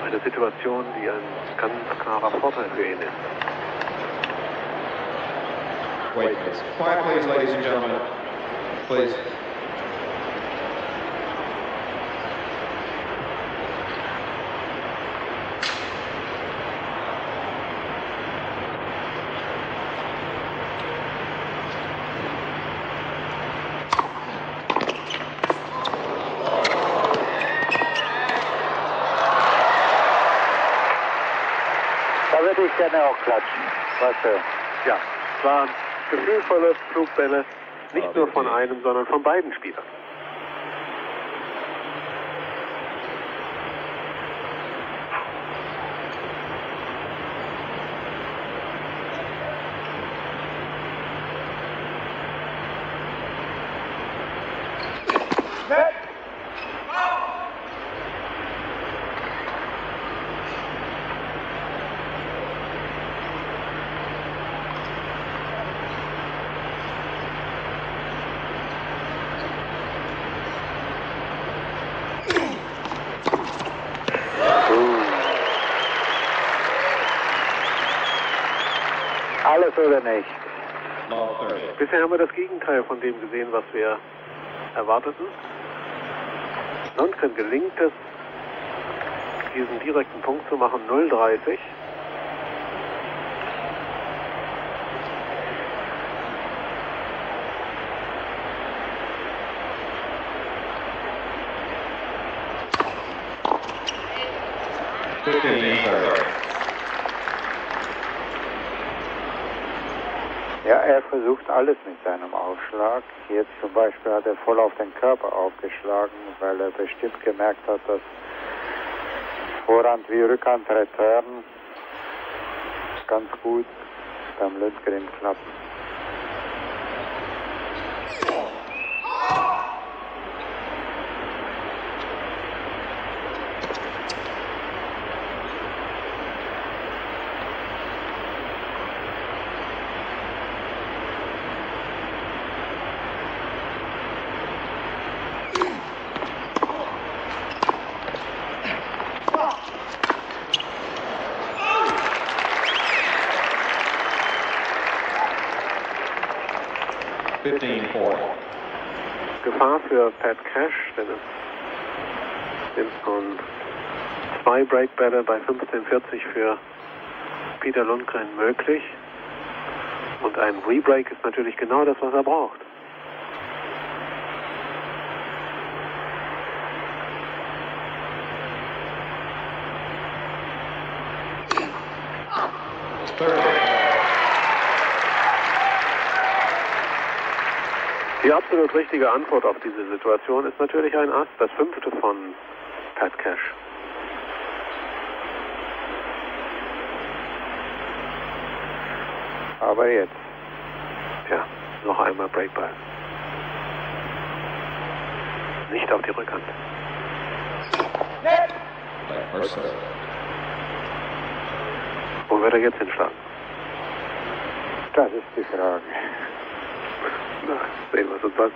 Eine Situation, die ein ganz klarer Vorteil für ihn ist. Wait, quiet, please, ladies and gentlemen. Please. Da würde ich gerne auch klatschen. Was, äh, Ja, es waren gefühlvolle Flugbälle, nicht nur von einem, sondern von beiden Spielern. alles oder nicht. Ball 30. Bisher haben wir das Gegenteil von dem gesehen, was wir erwarteten. Lundgren gelingt es, diesen direkten Punkt zu machen, 0,30. Fifteen thirty. Ja, er versucht alles mit seinem Aufschlag. Jetzt zum Beispiel hat er voll auf den Körper aufgeschlagen, weil er bestimmt gemerkt hat, dass Vorhand wie Rückhand Return ganz gut beim Lundgren klappen. Fifteen forty. Gefahr denn es sind schon zwei Breakbälle bei 15,40 für Peter Lundgren möglich. Und ein Rebreak ist natürlich genau das, was er braucht. Die absolut richtige Antwort auf diese Situation ist natürlich ein Ass, das fünfte von Pat Cash. Aber jetzt. Ja, noch einmal Breakball. Nicht auf die Rückhand. Wo wird er jetzt hinschlagen? Das ist die Frage. Na, sehen wir es uns an.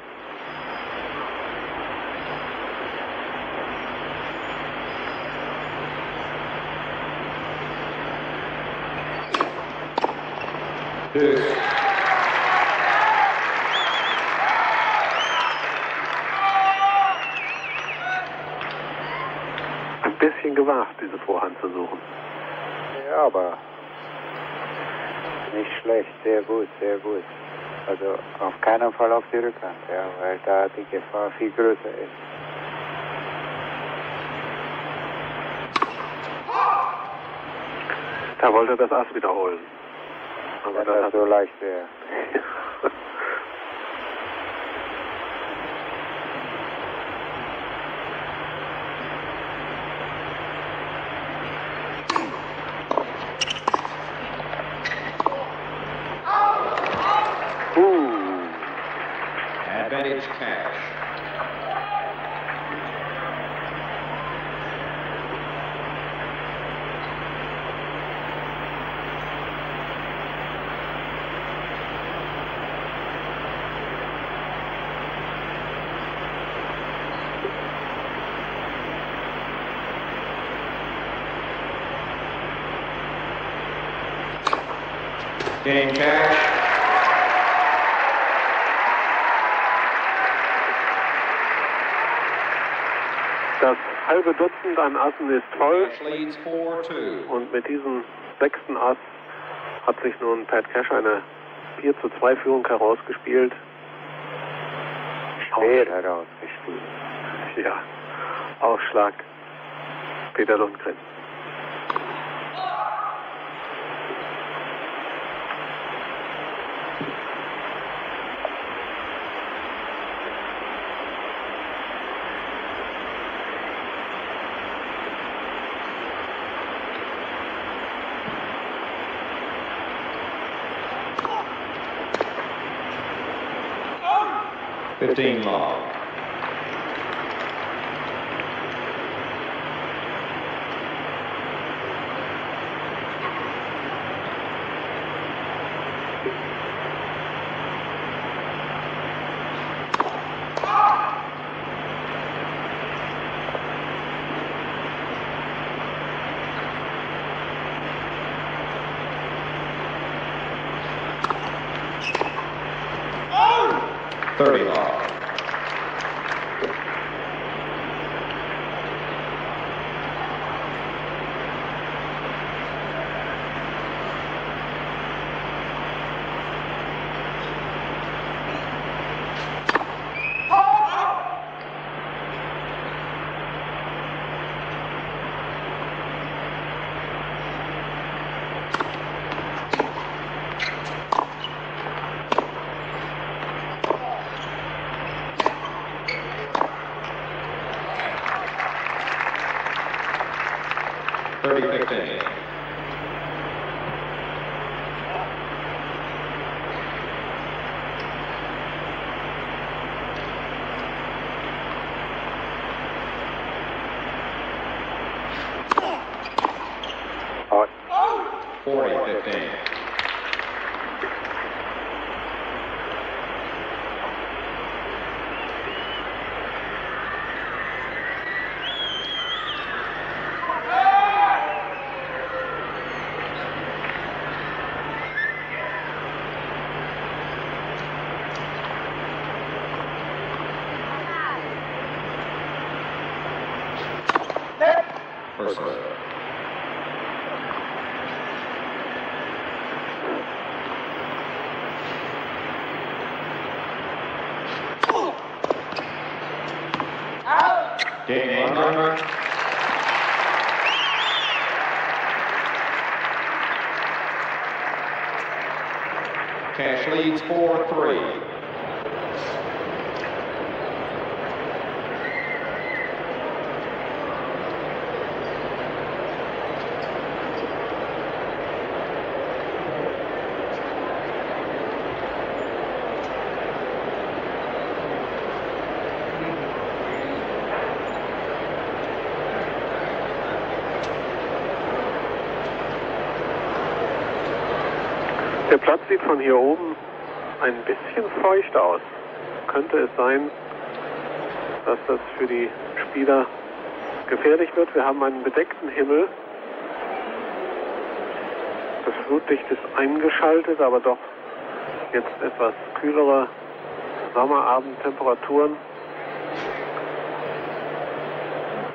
Ein bisschen gewagt, diese Vorhand zu suchen. Ja, aber nicht schlecht, sehr gut, sehr gut. Also auf keinen Fall auf die Rückhand, ja, weil da die Gefahr viel größer ist. Da wollte er das Ass wiederholen. Aber Wenn das das so leicht wäre. uh, Advantage cash. Cash. das halbe Dutzend an Assen ist voll. Cash leads 4-2. Und mit diesem sechsten Ass hat sich nun Pat Cash eine 4 zu 2 Führung herausgespielt. Schwer herausgespielt. Ja, Aufschlag Peter Lundgren. Fifteen love. Platz sieht von hier oben ein bisschen feucht aus. Könnte es sein, dass das für die Spieler gefährlich wird? Wir haben einen bedeckten Himmel. Das Flutlicht ist eingeschaltet, aber doch jetzt etwas kühlere Sommerabendtemperaturen.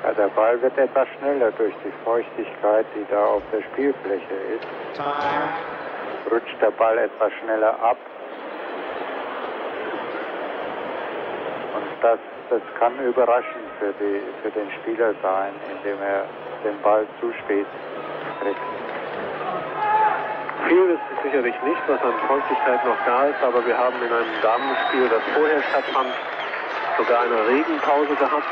Ja, der Ball wird etwas schneller durch die Feuchtigkeit, die da auf der Spielfläche ist. Time. Rutscht der Ball etwas schneller ab. Und das, das kann überraschend für, die, für den Spieler sein, indem er den Ball zu spät kriegt. Viel ist es sicherlich nicht, was an Feuchtigkeit noch da ist, aber wir haben in einem Damenspiel, das vorher stattfand, sogar eine Regenpause gehabt.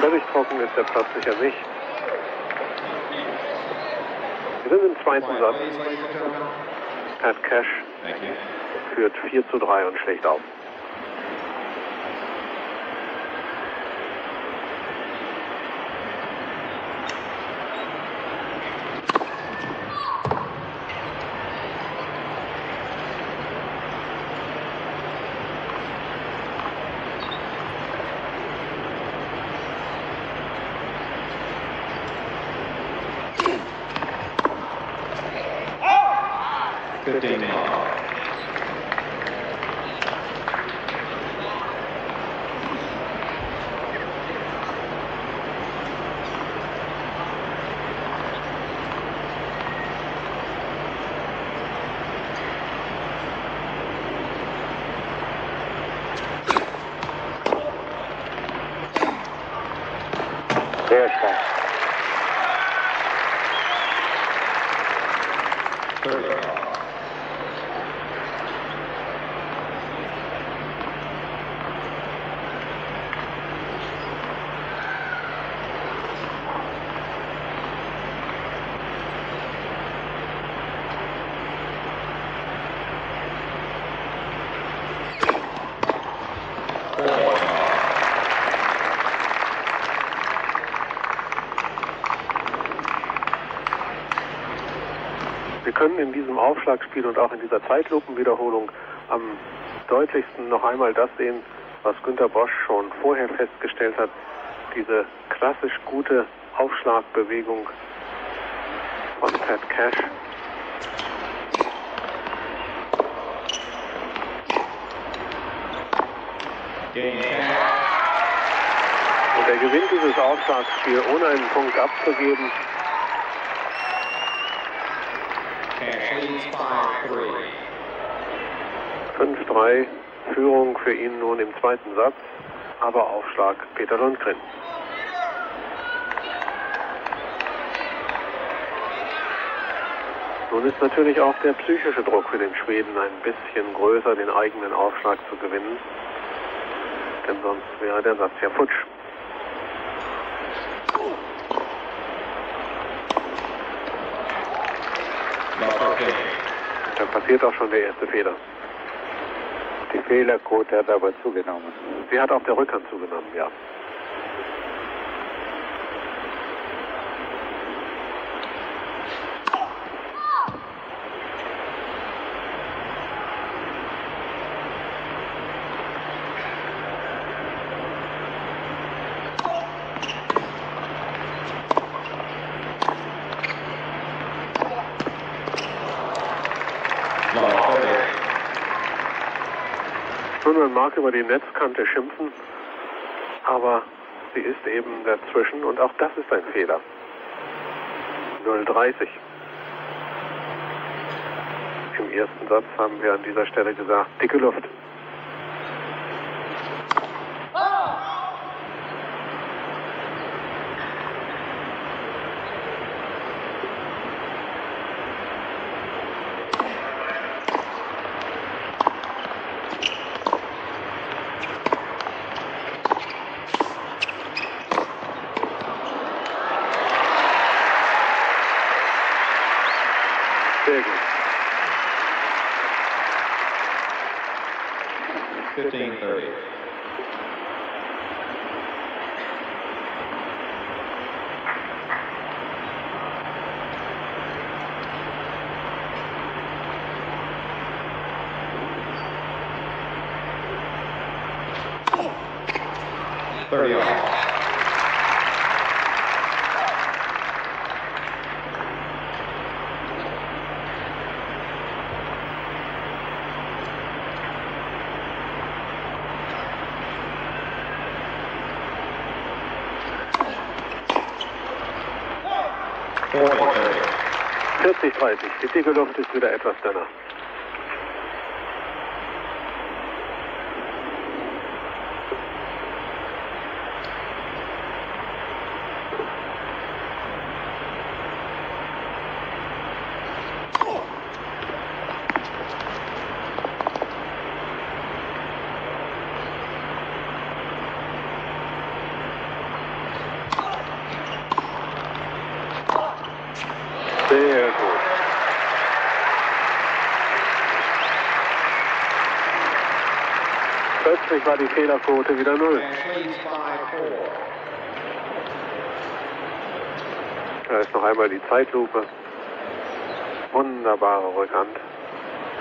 Völlig trocken ist der Platz sicher nicht. Wir sind im zweiten Satz. Pat Cash führt 4 zu 3 und schlägt auf. Fifteen all. Sehr stark. Thirty all. Forty all. Wir können in diesem Aufschlagspiel und auch in dieser Zeitlupenwiederholung am deutlichsten noch einmal das sehen, was Günter Bosch schon vorher festgestellt hat. Diese klassisch gute Aufschlagbewegung von Pat Cash. Und er gewinnt dieses Aufschlagspiel ohne einen Punkt abzugeben. Cash leads five three. 5-3 Führung für ihn nun im zweiten Satz, aber Aufschlag Peter Lundgren. Nun ist natürlich auch der psychische Druck für den Schweden ein bisschen größer, den eigenen Aufschlag zu gewinnen. Denn sonst wäre der Satz ja futsch. Buffer game. Da passiert auch schon der erste Fehler. Die Fehlerquote hat aber zugenommen. Sie hat auf der Rückhand zugenommen, ja. Long thirty. Nun, man mag über die Netzkante schimpfen, aber sie ist eben dazwischen und auch das ist ein Fehler. 0,30. Im ersten Satz haben wir an dieser Stelle gesagt, dicke Luft. 40, 30. Die Dicke Luft ist wieder etwas dünner. Plötzlich war die Fehlerquote wieder null. Da ist noch einmal die Zeitlupe. Wunderbare Rückhand.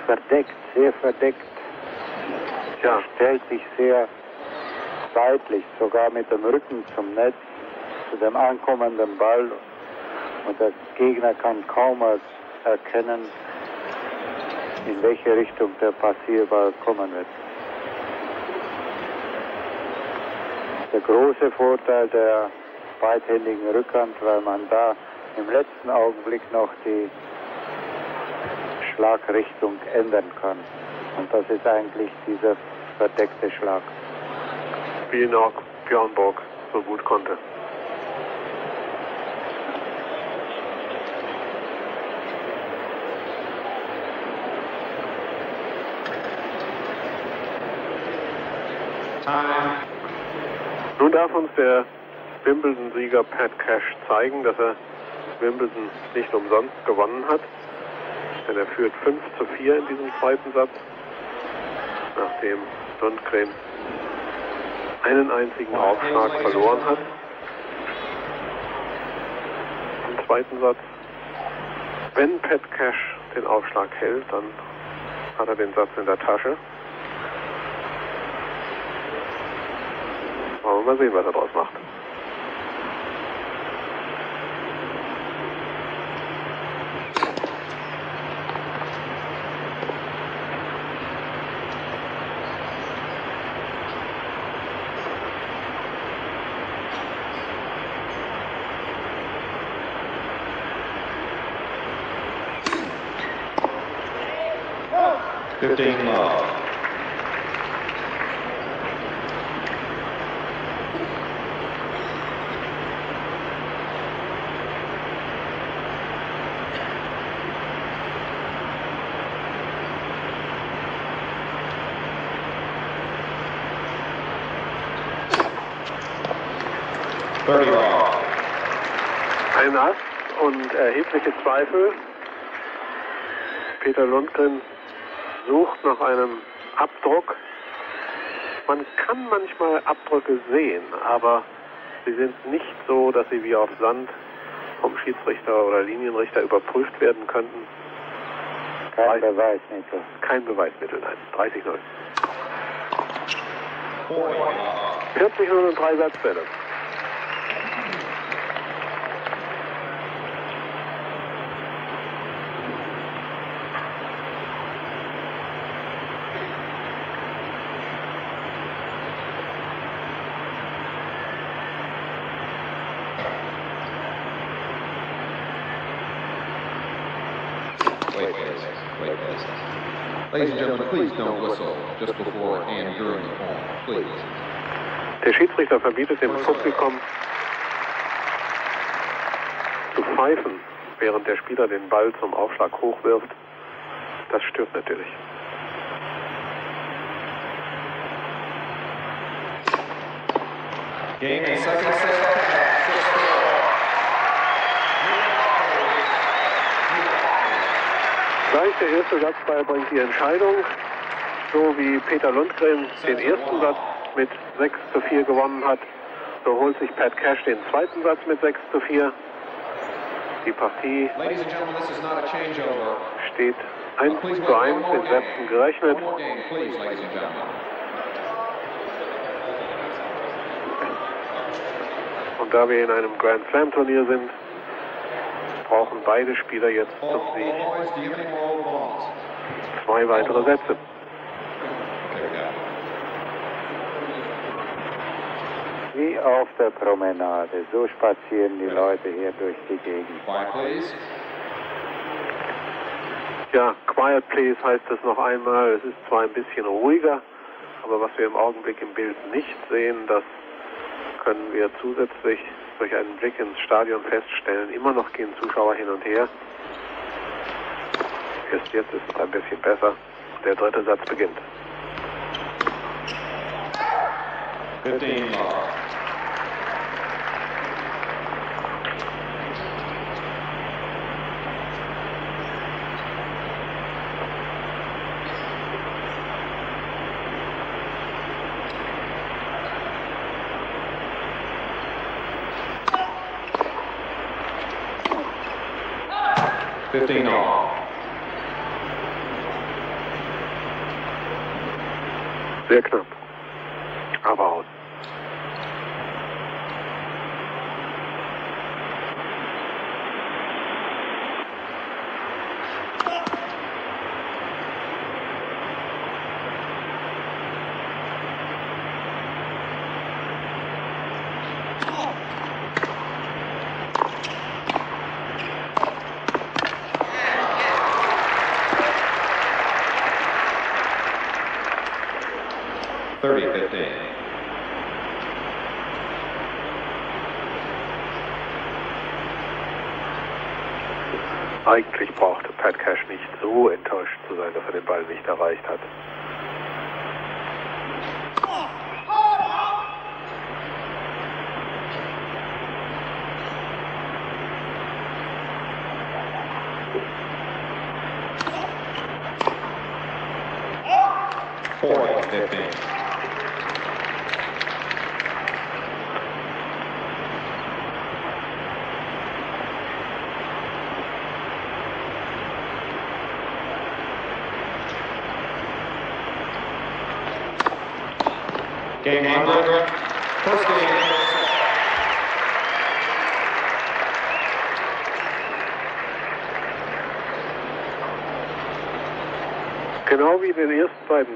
Verdeckt, sehr verdeckt. Ja, Stellt sich sehr seitlich, sogar mit dem Rücken zum Netz, zu dem ankommenden Ball. Und der Gegner kann kaum er- erkennen, in welche Richtung der Passierball kommen wird. Der große Vorteil der beidhändigen Rückhand, weil man da im letzten Augenblick noch die Schlagrichtung ändern kann. Und das ist eigentlich dieser verdeckte Schlag. wie ihn auch Björn Borg so gut konnte. Time. Nun darf uns der Wimbledon-Sieger Pat Cash zeigen, dass er Wimbledon nicht umsonst gewonnen hat. Denn er führt 5 zu 4 in diesem zweiten Satz, nachdem Lundgren einen einzigen Aufschlag verloren hat. Im zweiten Satz. Wenn Pat Cash den Aufschlag hält, dann hat er den Satz in der Tasche. Wollen wir mal sehen, was er draus macht. Fifteen love. Thirty all. Ein Ass und erhebliche Zweifel. Peter Lundgren sucht nach einem Abdruck. Man kann manchmal Abdrücke sehen, aber sie sind nicht so, dass sie wie auf Sand vom Schiedsrichter oder Linienrichter überprüft werden könnten. Kein Beweismittel. Kein Beweismittel, nein. 30-0. Forty love. 40 0 und drei Satzbälle. Wait, please. Wait, please. Ladies and gentlemen, please don't whistle just before and during the horn, please. Der Schiedsrichter verbietet dem Publikum zu pfeifen, während der Spieler den Ball zum Aufschlag hochwirft. Das stört natürlich. Game in second set. Gleich der erste Satzball bringt die Entscheidung. So wie Peter Lundgren den ersten Satz mit 6 zu 4 gewonnen hat, so holt sich Pat Cash den zweiten Satz mit 6 zu 4. Die Partie steht 1 Please zu wait 1 one more in. Sätzen gerechnet. Und da wir in einem Grand Slam Turnier sind, brauchen beide Spieler jetzt zum all Sieg balls? zwei weitere Sätze. Wie auf der Promenade. So spazieren die Leute hier durch die Gegend. Quiet, please. Ja, Quiet Please heißt es noch einmal. Es ist zwar ein bisschen ruhiger, aber was wir im Augenblick im Bild nicht sehen, das können wir zusätzlich durch einen Blick ins Stadion feststellen. Immer noch gehen Zuschauer hin und her. Erst jetzt ist es ein bisschen besser. Der dritte Satz beginnt. 15 Mark. 15 all. Six.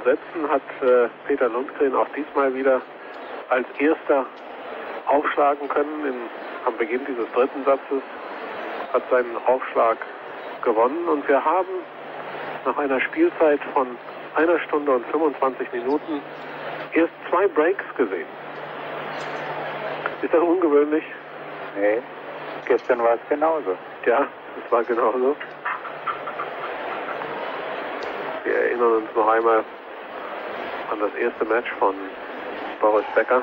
Sätzen hat äh, Peter Lundgren auch diesmal wieder als erster aufschlagen können. Im, am Beginn dieses dritten Satzes hat seinen Aufschlag gewonnen und wir haben nach einer Spielzeit von einer Stunde und 25 Minuten erst zwei Breaks gesehen. Ist das ungewöhnlich? Nee, gestern war es genauso. Ja, es war genauso. Wir erinnern uns noch einmal an das erste Match von Boris Becker.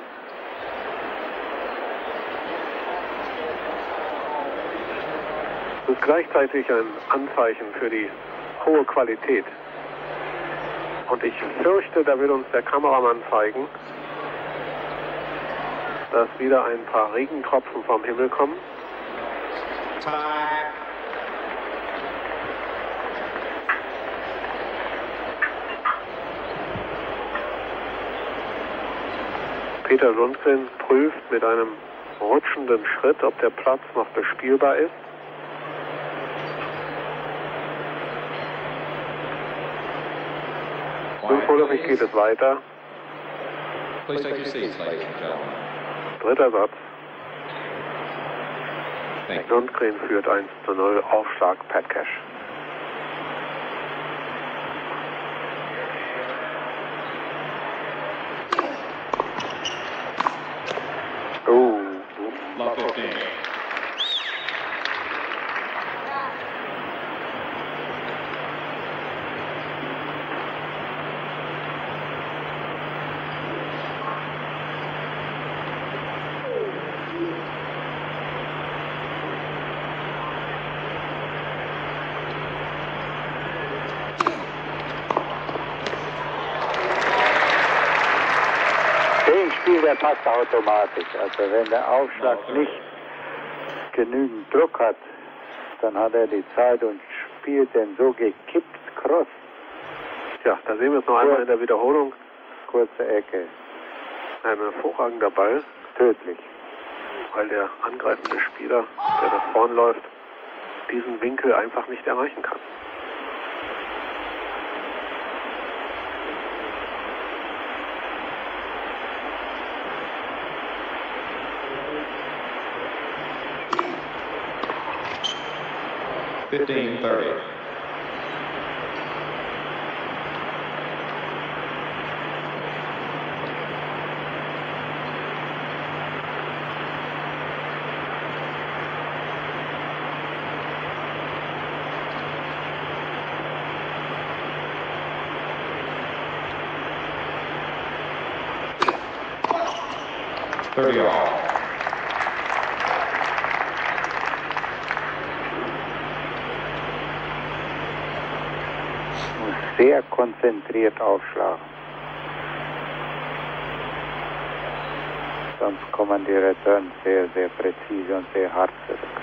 Es ist gleichzeitig ein Anzeichen für die hohe Qualität. Und ich fürchte, da will uns der Kameramann zeigen, dass wieder ein paar Regentropfen vom Himmel kommen. Time. Peter Lundgren prüft mit einem rutschenden Schritt, ob der Platz noch bespielbar ist. Fünfhundertig geht es weiter. Dritter Satz. Lundgren führt 1 zu 0. Aufschlag Pat Cash. Oh, Love 15. Den Der passt automatisch. Also wenn der Aufschlag nicht genügend Druck hat, dann hat er die Zeit und spielt den so gekippt cross, ja, da sehen wir es noch einmal in der Wiederholung. kurze Ecke, Ein hervorragender Ball. tödlich. weil der angreifende Spieler, der nach vorn läuft, diesen Winkel einfach nicht erreichen kann. Fifteen thirty. Thirty all. Muss sehr konzentriert aufschlagen. Sonst kommen die Returns sehr, sehr präzise und sehr hart zurück.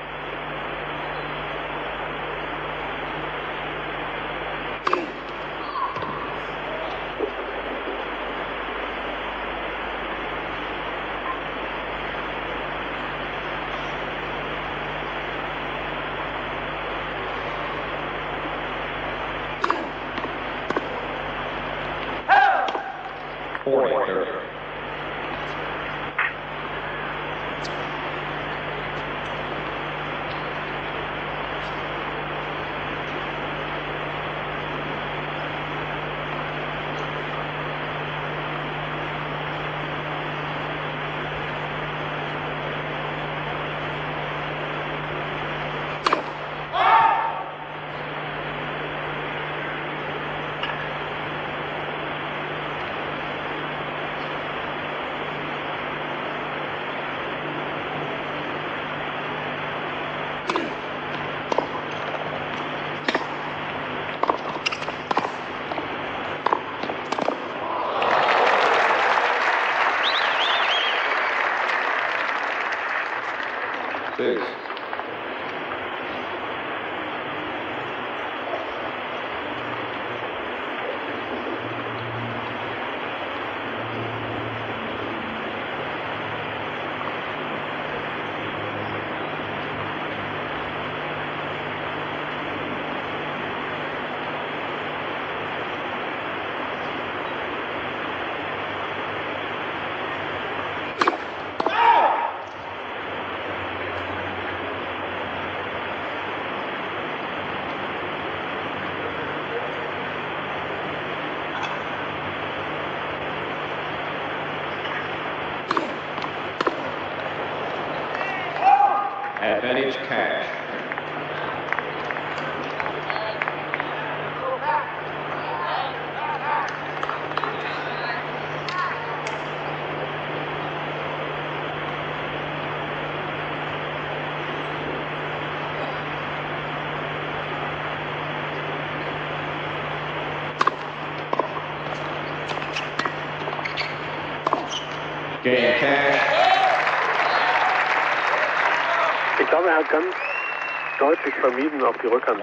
Vermieden, auf die Rückhand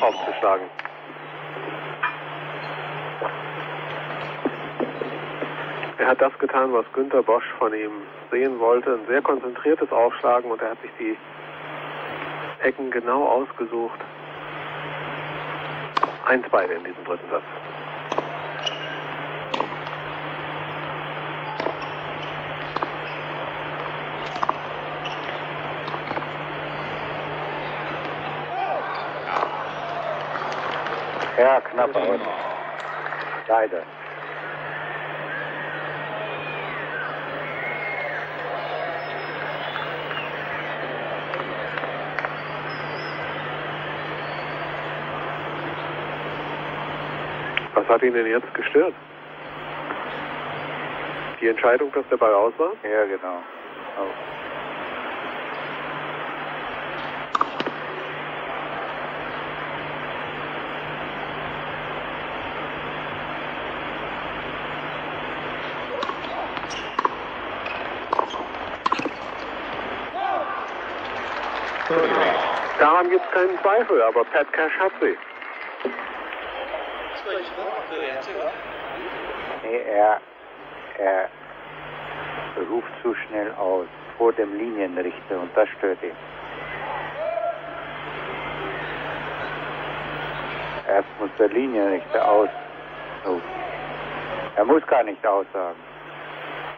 aufzuschlagen. Er hat das getan, was Günter Bosch von ihm sehen wollte. Ein sehr konzentriertes Aufschlagen und er hat sich die Ecken genau ausgesucht. Eins beide in diesem dritten Satz. Ja, knapp aus. Leider. Was hat ihn denn jetzt gestört? Die Entscheidung, dass der Ball aus war? Ja, genau. Auch. Daran gibt es keinen Zweifel, aber Pat Cash hat sie. Nee, er, er ruft zu schnell aus. vor dem Linienrichter und das stört ihn. Erst muss der Linienrichter ausrufen. Er muss gar nicht aussagen.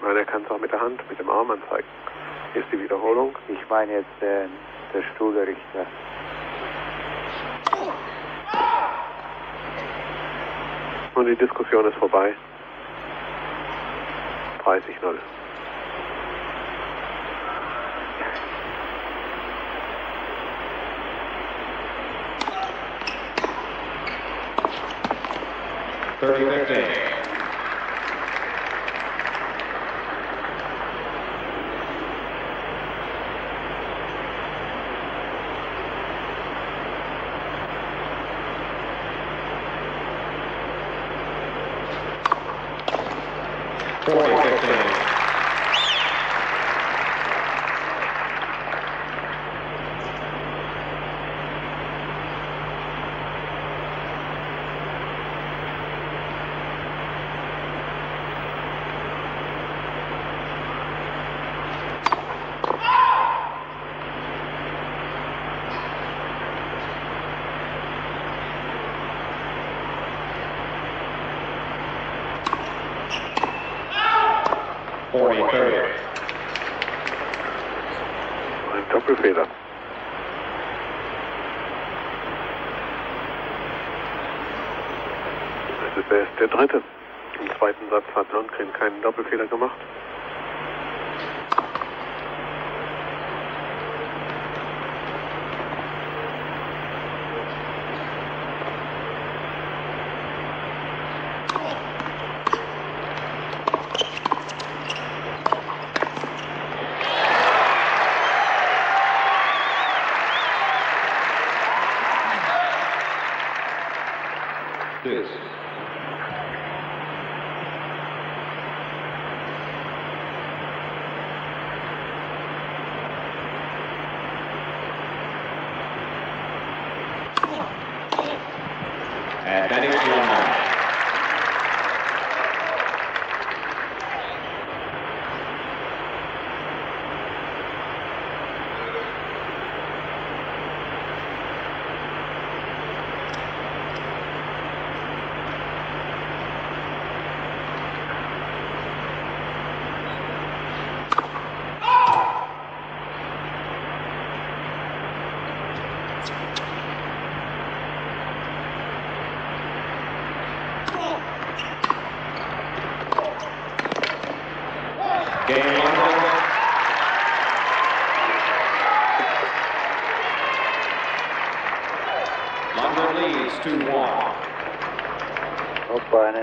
Nein, er kann es auch mit der Hand, mit dem Arm anzeigen. Hier ist die Wiederholung. Ich meine jetzt der, der Stuhlrichter. Und die Diskussion ist vorbei. 30-0. Thirty fifteen.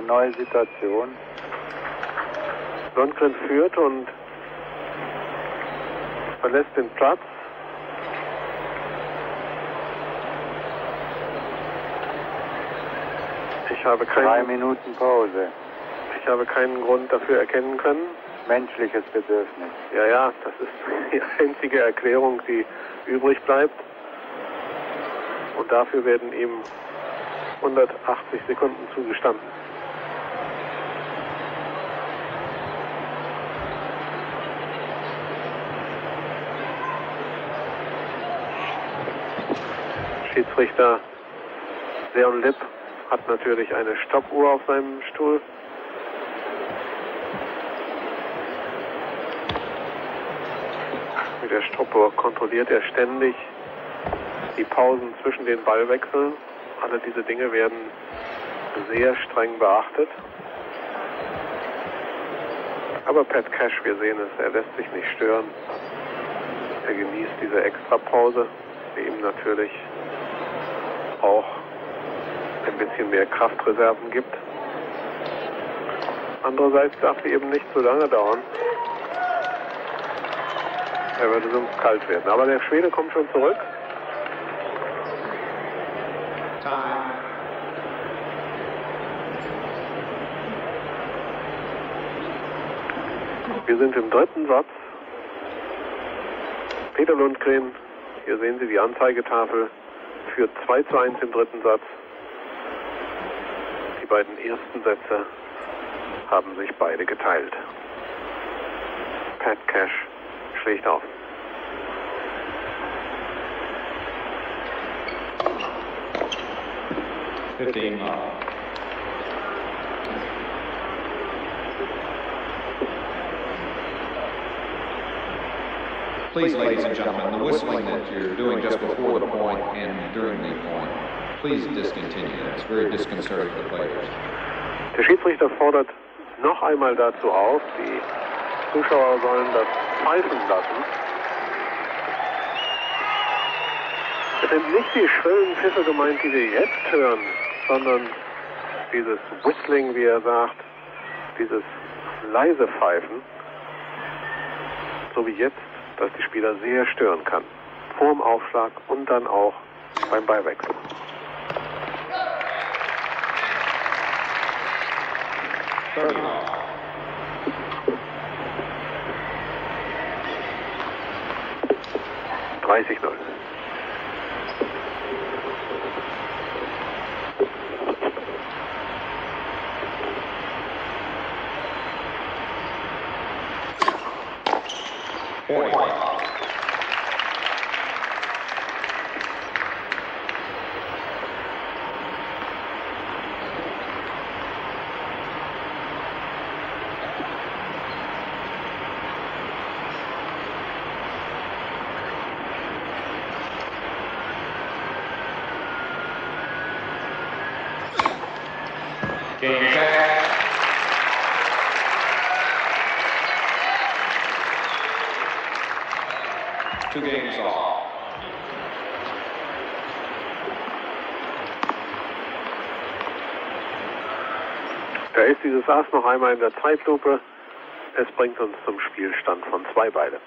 Neue Situation. Lundgren führt und verlässt den Platz. Ich habe, Drei keinen, Minuten Pause. ich habe keinen Grund dafür erkennen können. Menschliches Bedürfnis. Ja, ja, das ist die einzige Erklärung, die übrig bleibt. Und dafür werden ihm 180 Sekunden zugestanden. Schiedsrichter Leon Lipp hat natürlich eine Stoppuhr auf seinem Stuhl. Mit der Stoppuhr kontrolliert er ständig die Pausen zwischen den Ballwechseln. Alle diese Dinge werden sehr streng beachtet. Aber Pat Cash, wir sehen es, er lässt sich nicht stören. Er genießt diese Extrapause, die ihm natürlich auch ein bisschen mehr Kraftreserven gibt. Andererseits darf sie eben nicht so lange dauern. Er würde sonst kalt werden. Aber der Schwede kommt schon zurück. Wir sind im dritten Satz. Peter Lundgren, hier sehen Sie die Anzeigetafel, führt 2 zu 1 im dritten Satz. Die beiden ersten Sätze haben sich beide geteilt. Pat Cash schlägt auf. Fifteen love. Please, ladies and gentlemen, the whistling that you're doing just before the point and during the point, please discontinue. It's very disconcerting to players. Der Schiedsrichter fordert noch einmal dazu auf, die Zuschauer sollen das pfeifen lassen. Es sind nicht die schrillen Pfiffe gemeint, die wir jetzt hören, sondern dieses Whistling, wie er sagt, dieses leise Pfeifen, so wie jetzt, dass die Spieler sehr stören kann. Vorm Aufschlag und dann auch beim. Dreißig null. Forty love. Game set. Two games off. Da Ass noch einmal in der Zeitlupe. Es bringt uns zum Spielstand von zwei beide.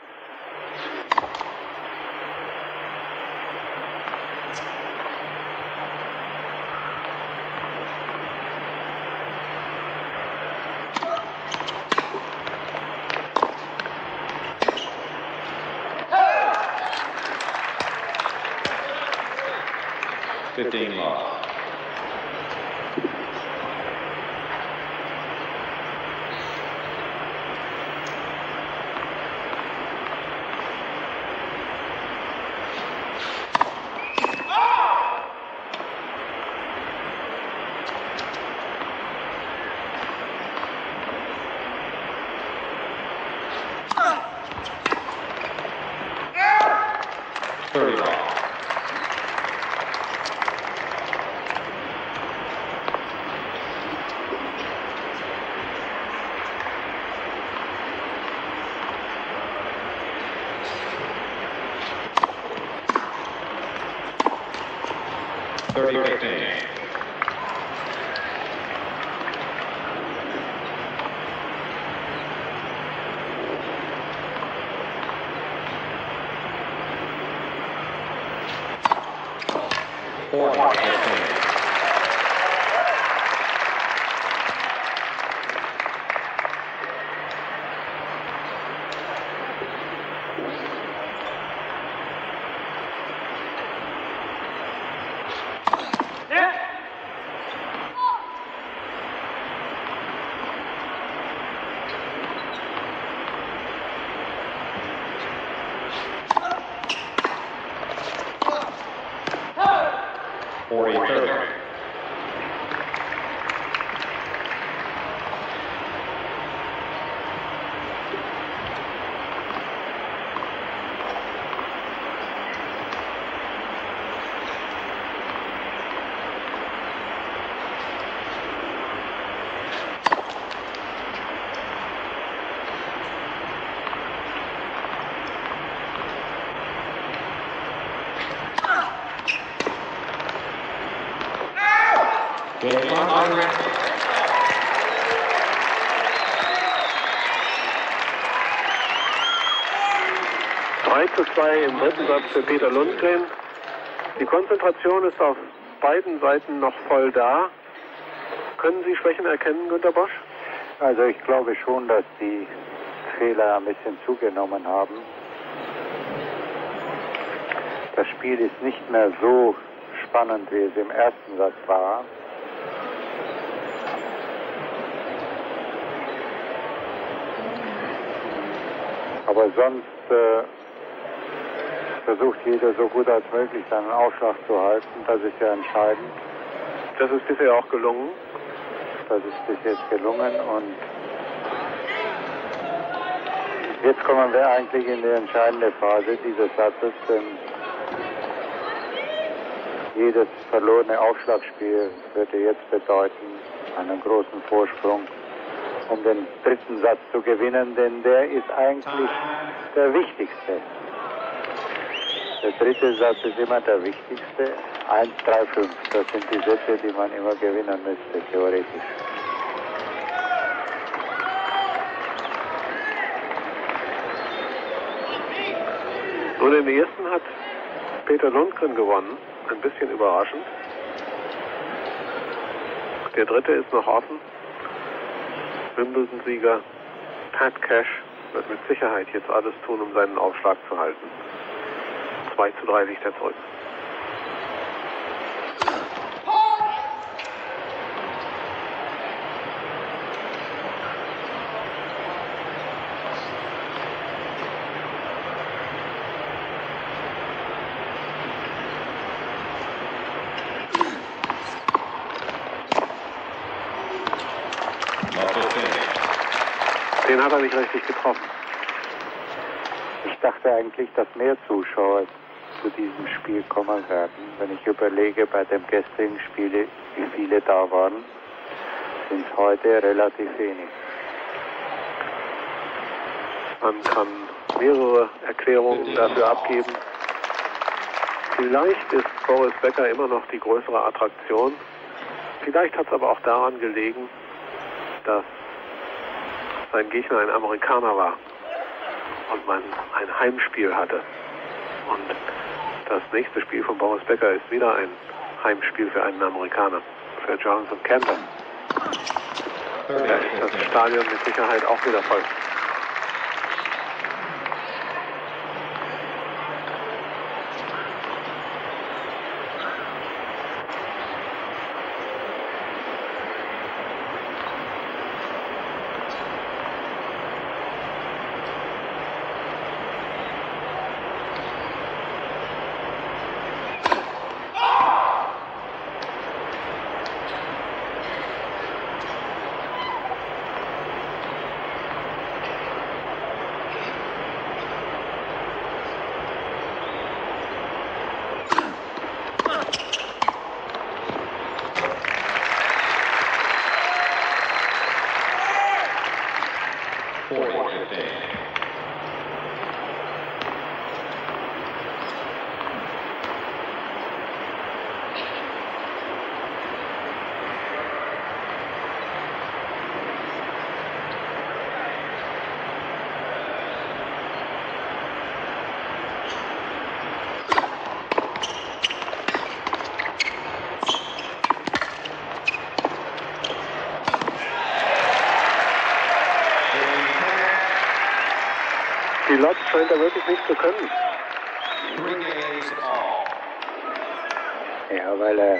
2 im dritten Satz für Peter Lundgren. Die Konzentration ist auf beiden Seiten noch voll da. Können Sie Schwächen erkennen, Günter Bosch? Also ich glaube schon, dass die Fehler ein bisschen zugenommen haben. Das Spiel ist nicht mehr so spannend, wie es im ersten Satz war. Aber sonst äh, versucht jeder so gut als möglich seinen Aufschlag zu halten. Das ist ja entscheidend. Das ist bisher auch gelungen. Das ist bis jetzt gelungen und jetzt kommen wir eigentlich in die entscheidende Phase dieses Satzes, denn jedes verlorene Aufschlagspiel würde jetzt bedeuten einen großen Vorsprung, um den dritten Satz zu gewinnen, denn der ist eigentlich der wichtigste. Der dritte Satz ist immer der wichtigste. 1, 3, 5, das sind die Sätze, die man immer gewinnen müsste, theoretisch. Nun, den ersten hat Peter Lundgren gewonnen. Ein bisschen überraschend. Der dritte ist noch offen. Wimbledon-Sieger Pat Cash wird mit Sicherheit jetzt alles tun, um seinen Aufschlag zu halten. 2 zu 3 liegt er zurück. Love 15. Den hat er nicht richtig getroffen. Ich dachte eigentlich, dass mehr Zuschauer zu diesem Spiel kommen werden. Wenn ich überlege, bei dem gestrigen Spiel, wie viele da waren, sind es heute relativ wenig. Man kann mehrere Erklärungen dafür abgeben. Vielleicht ist Boris Becker immer noch die größere Attraktion. Vielleicht hat es aber auch daran gelegen, dass sein Gegner ein Amerikaner war und man ein Heimspiel hatte. Und das nächste Spiel von Boris Becker ist wieder ein Heimspiel für einen Amerikaner, für Jonathan Campbell. Da 30, ist das 15. Stadion mit Sicherheit auch wieder voll. Forty, fifteen. Die Lotz scheint er wirklich nicht zu können. Ja, weil er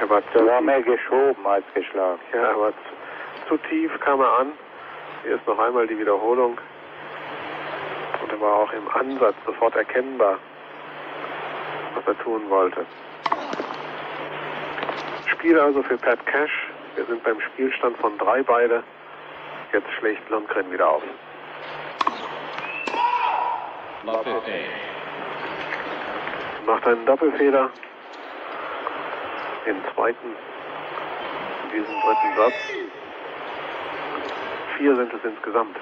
Er war zu, war mehr geschoben als geschlagen. ja, er war zu, zu tief, kam er an. Hier ist noch einmal die Wiederholung. Und er war auch im Ansatz sofort erkennbar, was er tun wollte. Spiel also für Pat Cash. Wir sind beim Spielstand von drei beide. Jetzt schlägt Lundgren wieder auf. Love 15. Macht einen Doppelfehler. Den zweiten in diesem dritten Satz. Vier sind es insgesamt.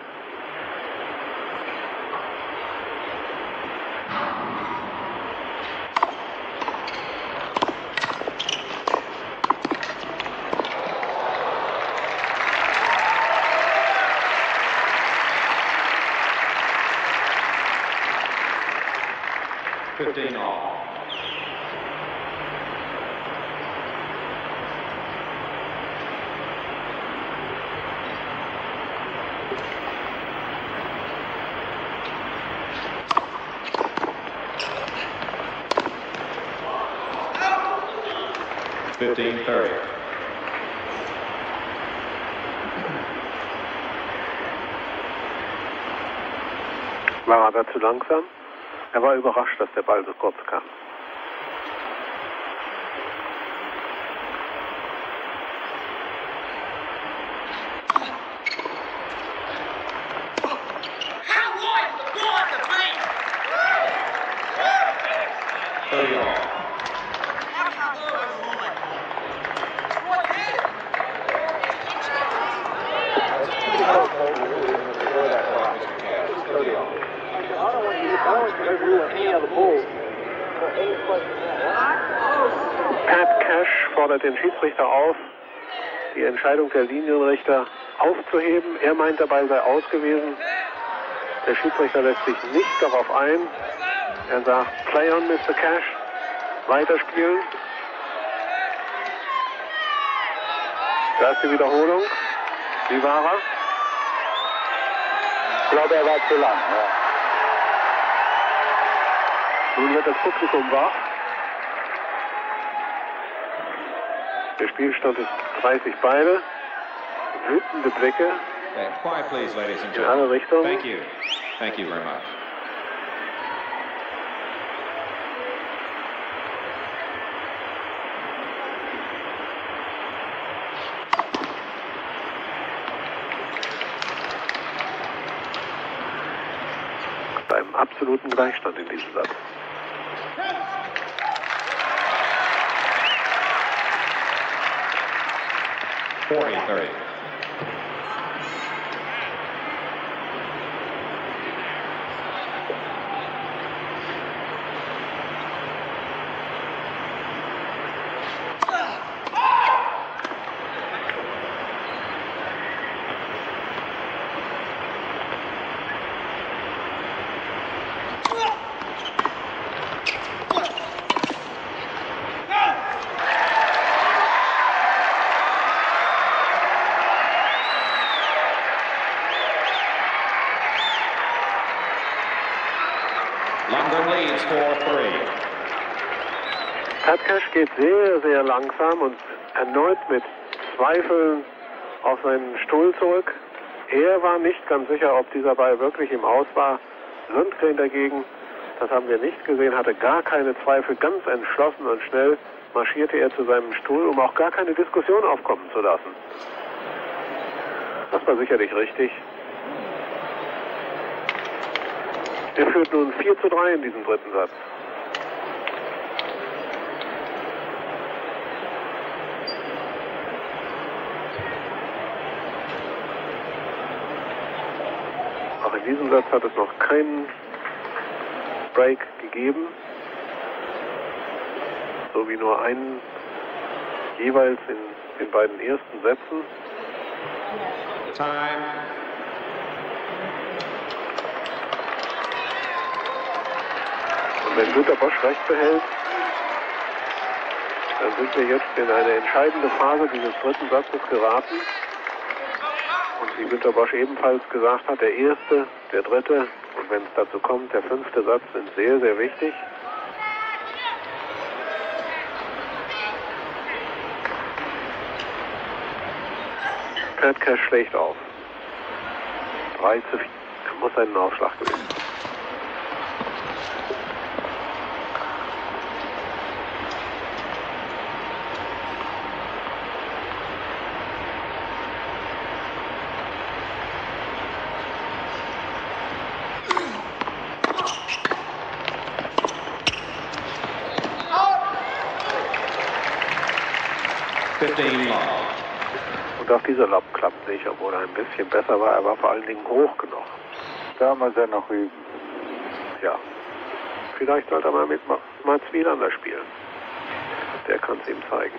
Fifteen all. Fifteen thirty. War er da zu langsam? Er war überrascht, dass der Ball so kurz kam. Thirty all. I don't want you, I don't want you to overrule any other ball. Or any place Pat Cash fordert den Schiedsrichter auf, die Entscheidung der Linienrichter aufzuheben. Er meint, der Ball sei aus gewesen. Der Schiedsrichter lässt sich nicht darauf ein. Er sagt, play on, Mr. Cash. Weiterspielen. Da ist die Wiederholung. Wie war er? Ich glaube, er war zu lang. Ja. Nun wird das Publikum wach. Der Spielstand ist 30 beide. Wütende Blicke Okay, quiet, please, ladies and in alle. Richtungen. Thank you. Thank you very much. Beim absoluten Gleichstand in diesem Satz. 2030. sehr, sehr langsam und erneut mit Zweifeln auf seinen Stuhl zurück. Er war nicht ganz sicher, ob dieser Ball wirklich im Aus war. Lundgren dagegen, das haben wir nicht gesehen, hatte gar keine Zweifel. Ganz entschlossen und schnell marschierte er zu seinem Stuhl, um auch gar keine Diskussion aufkommen zu lassen. Das war sicherlich richtig. Er führt nun 4 zu 3 in diesem dritten Satz. Auch in diesem Satz hat es noch keinen Break gegeben. So wie nur einen jeweils in den beiden ersten Sätzen. Time. Und wenn Günter Bosch recht behält, dann sind wir jetzt in eine entscheidende Phase dieses dritten Satzes geraten. Und wie Günter Bosch ebenfalls gesagt hat, der erste, der dritte und wenn es dazu kommt, der fünfte Satz sind sehr, sehr wichtig. Cash schlägt auf. 3 zu 4. Er muss einen Aufschlag gewinnen. Und auch dieser Lob klappt nicht, obwohl er ein bisschen besser war. Er war vor allen Dingen hoch genug. Da muss er noch üben. Ja. Vielleicht sollte er mal mit Ma- Mats Wielander spielen. Der kann es ihm zeigen.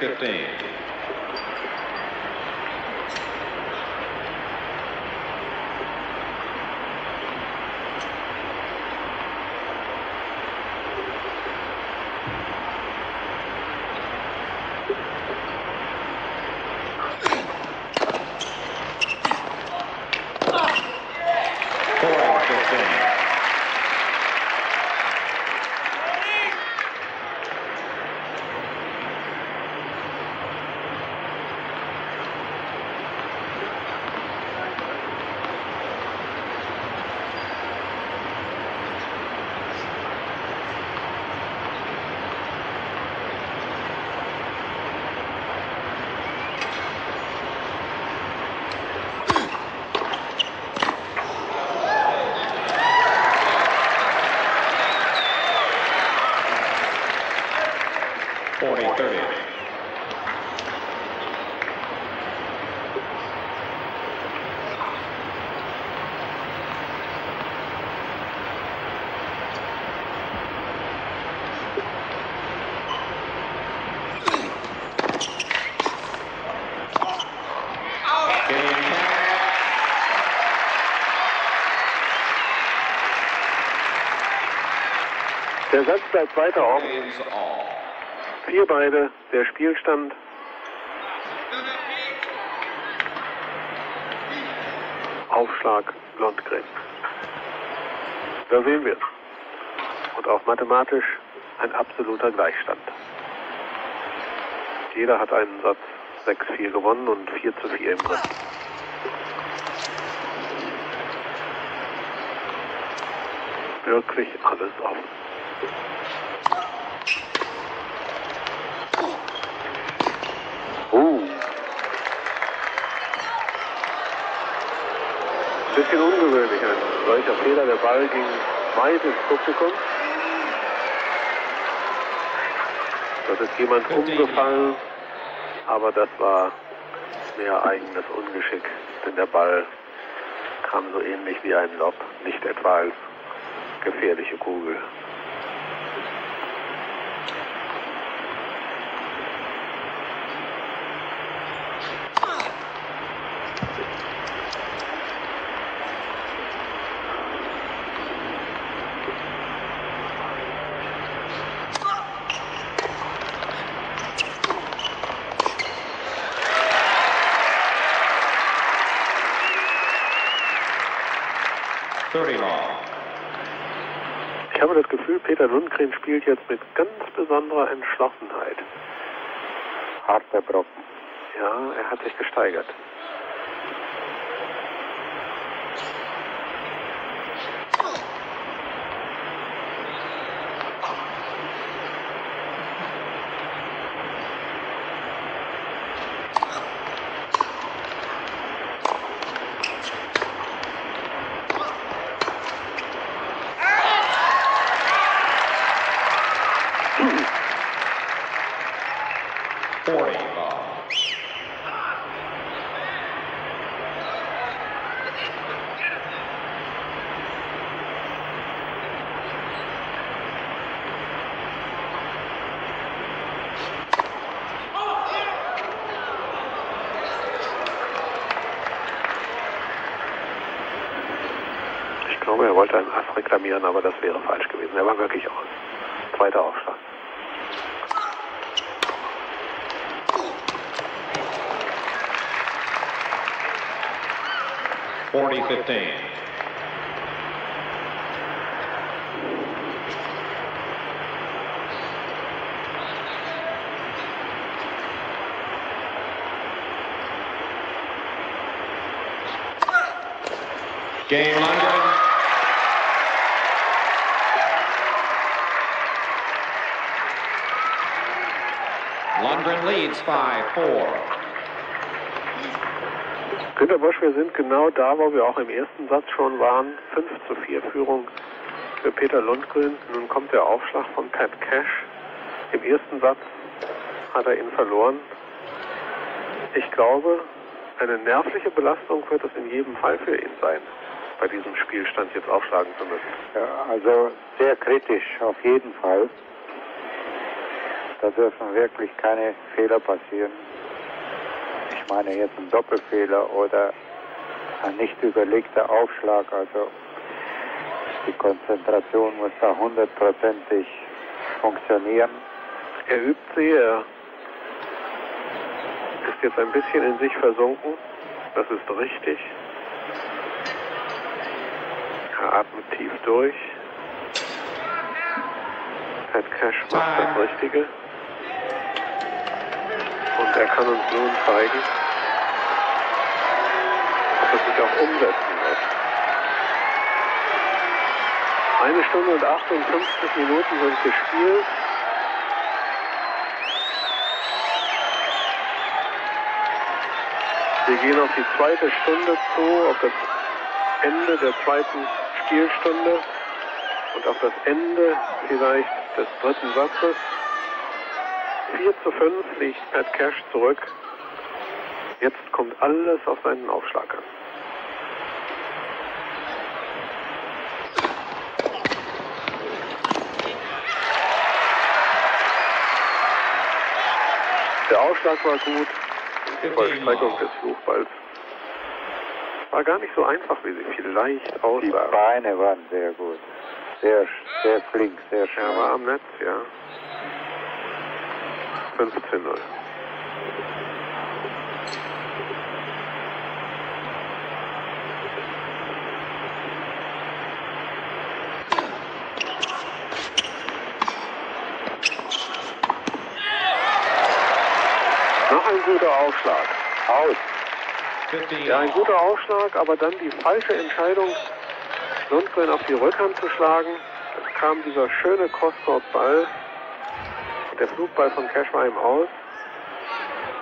15. Der Satz bleibt weiter offen. is all. Vier beide, der Spielstand. Aufschlag Lundgren. Da sehen wir es. Und auch mathematisch ein absoluter Gleichstand. Jeder hat einen Satz 6-4 gewonnen und 4 zu 4 im Griff. Wirklich alles offen. Uh. Bisschen ungewöhnlich, ein solcher Fehler. Der Ball ging weit ins Publikum. Dort ist jemand umgefallen, aber das war mehr eigenes Ungeschick, denn der Ball kam so ähnlich wie ein Lob, nicht etwa als gefährliche Kugel. Thirty long. Ich habe das Gefühl, Peter Lundgren spielt jetzt mit ganz besonderer Entschlossenheit. Harter Brocken. Ja, er hat sich gesteigert. Ich glaube, er wollte einen Ass reklamieren, aber das wäre falsch gewesen. Er war wirklich aus. Zweiter Aufschlag. Forty fifteen. Game Lundgren. Lundgren leads 5-4. Günter Bosch, wir sind genau da, wo wir auch im ersten Satz schon waren. 5 zu 4 Führung für Peter Lundgren. Nun kommt der Aufschlag von Pat Cash. Im ersten Satz hat er ihn verloren. Ich glaube, eine nervliche Belastung wird es in jedem Fall für ihn sein, bei diesem Spielstand jetzt aufschlagen zu müssen. Ja, also sehr kritisch auf jeden Fall. Da dürfen wirklich keine Fehler passieren. Meine jetzt ein Doppelfehler oder ein nicht überlegter Aufschlag. Also die Konzentration muss da hundertprozentig funktionieren. Er übt sie, er ist jetzt ein bisschen in sich versunken. Das ist richtig. Er atmet tief durch. Pat Cash macht das Richtige. Und er kann uns nun zeigen, ob es sich auch umsetzen wird. Eine Stunde und 58 Minuten sind gespielt. Wir gehen auf die zweite Stunde zu, auf das Ende der zweiten Spielstunde und auf das Ende vielleicht des dritten Satzes. 4 zu 5 liegt Pat Cash zurück. Jetzt kommt alles auf seinen Aufschlag an. Der Aufschlag war gut, die Vollstreckung des Fluchballs war gar nicht so einfach, wie sie vielleicht Die aussah. Beine waren sehr gut. Sehr, sehr flink, sehr Er war am Netz, ja. 15-0. Noch ein guter Aufschlag. Aus. 15 Ja, ein guter Aufschlag, aber dann die falsche Entscheidung, Lundgren auf die Rückhand zu schlagen. Es kam dieser schöne Crosscourt-Ball der Flugball von ihm aus.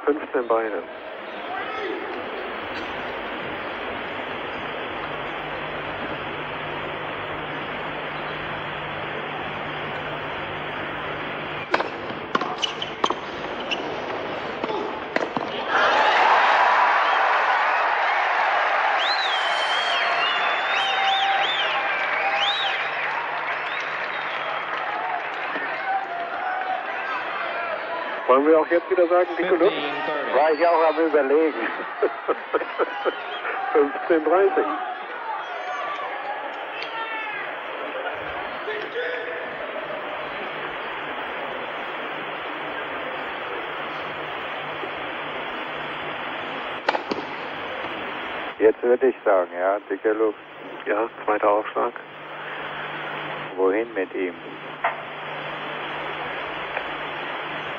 15 Beine. Wollen wir auch jetzt wieder sagen, dicke 15 Luft? 30. War ich auch am Überlegen. 15.30. Jetzt würde ich sagen, ja, dicke Luft. Ja, zweiter Aufschlag. Wohin mit ihm?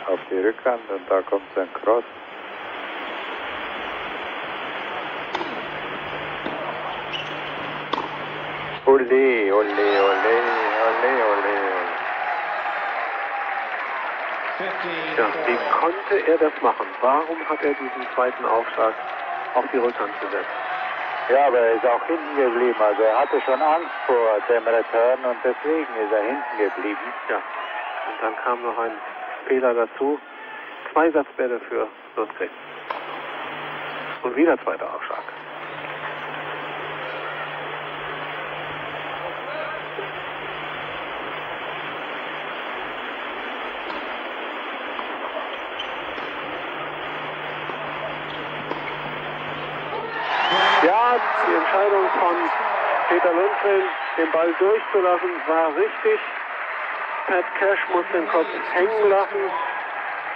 Auf die Rückhand und da kommt sein Cross. Ole, ole, ole, ole, ole. 15 Ja, wie konnte er das machen? Warum hat er diesen zweiten Aufschlag auf die Rückhand gesetzt? Ja, aber er ist auch hinten geblieben. Also er hatte schon Angst vor dem Return und deswegen ist er hinten geblieben. Ja. Und dann kam noch ein Fehler dazu. Zwei Satzbälle für Lundgren. Und wieder zweiter Aufschlag. Ja, die Entscheidung von Peter Lundgren, den Ball durchzulassen, war richtig. Pat Cash muss den Kopf hängen lassen.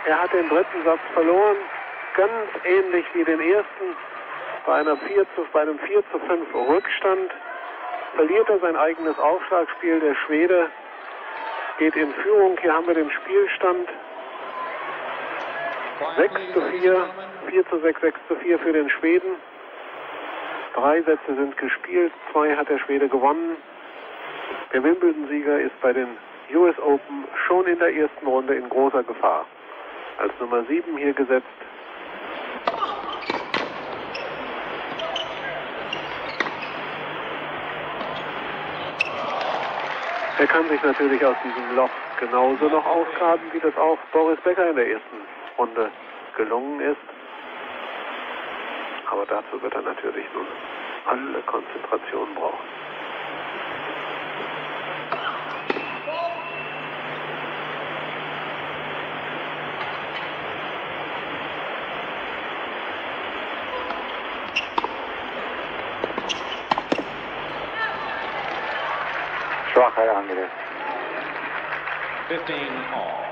Er hat den dritten Satz verloren. Ganz ähnlich wie den ersten. Bei, einer 4 zu, bei einem 4 zu 5 Rückstand verliert er sein eigenes Aufschlagspiel. Der Schwede geht in Führung. Hier haben wir den Spielstand 6 zu 4, 4 zu 6, 6 zu 4 für den Schweden. Drei Sätze sind gespielt, zwei hat der Schwede gewonnen. Der Wimbledon-Sieger ist bei den US Open schon in der ersten Runde in großer Gefahr. Als Nummer 7 hier gesetzt. Er kann sich natürlich aus diesem Loch genauso noch ausgraben, wie das auch Boris Becker in der ersten Runde gelungen ist. Aber dazu wird er natürlich nun alle Konzentration brauchen. Schwacher Angriff. 15 all.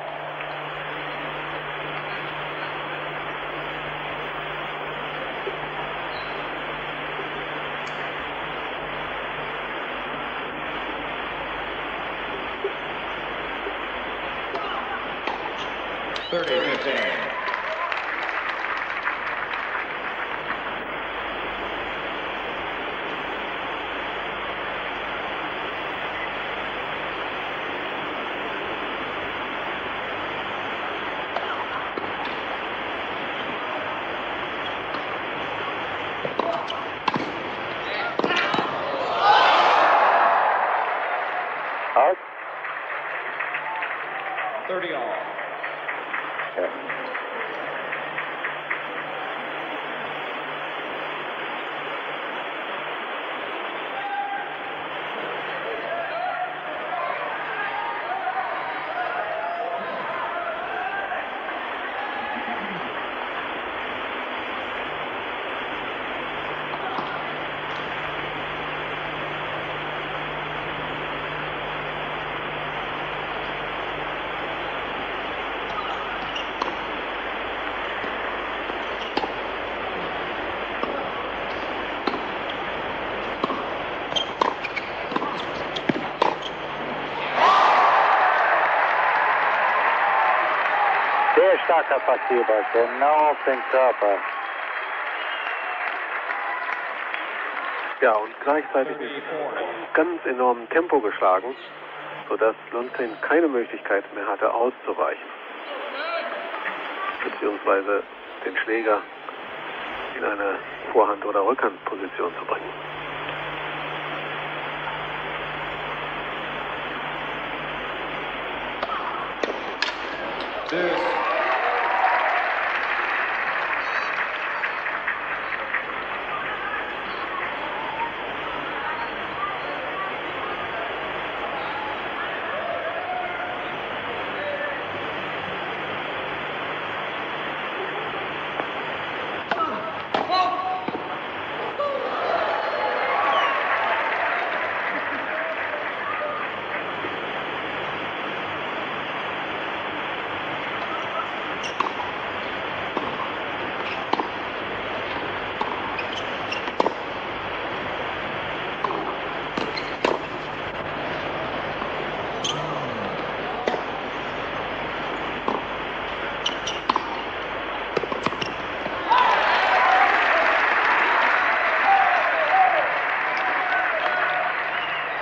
Thirty fifteen. Starker Passierball, genau auf den Körper. Ja, und gleichzeitig mit ganz enormem Tempo geschlagen, sodass Lundgren keine Möglichkeit mehr hatte, auszuweichen. Beziehungsweise den Schläger in eine Vorhand- oder Rückhandposition zu bringen. Deuce.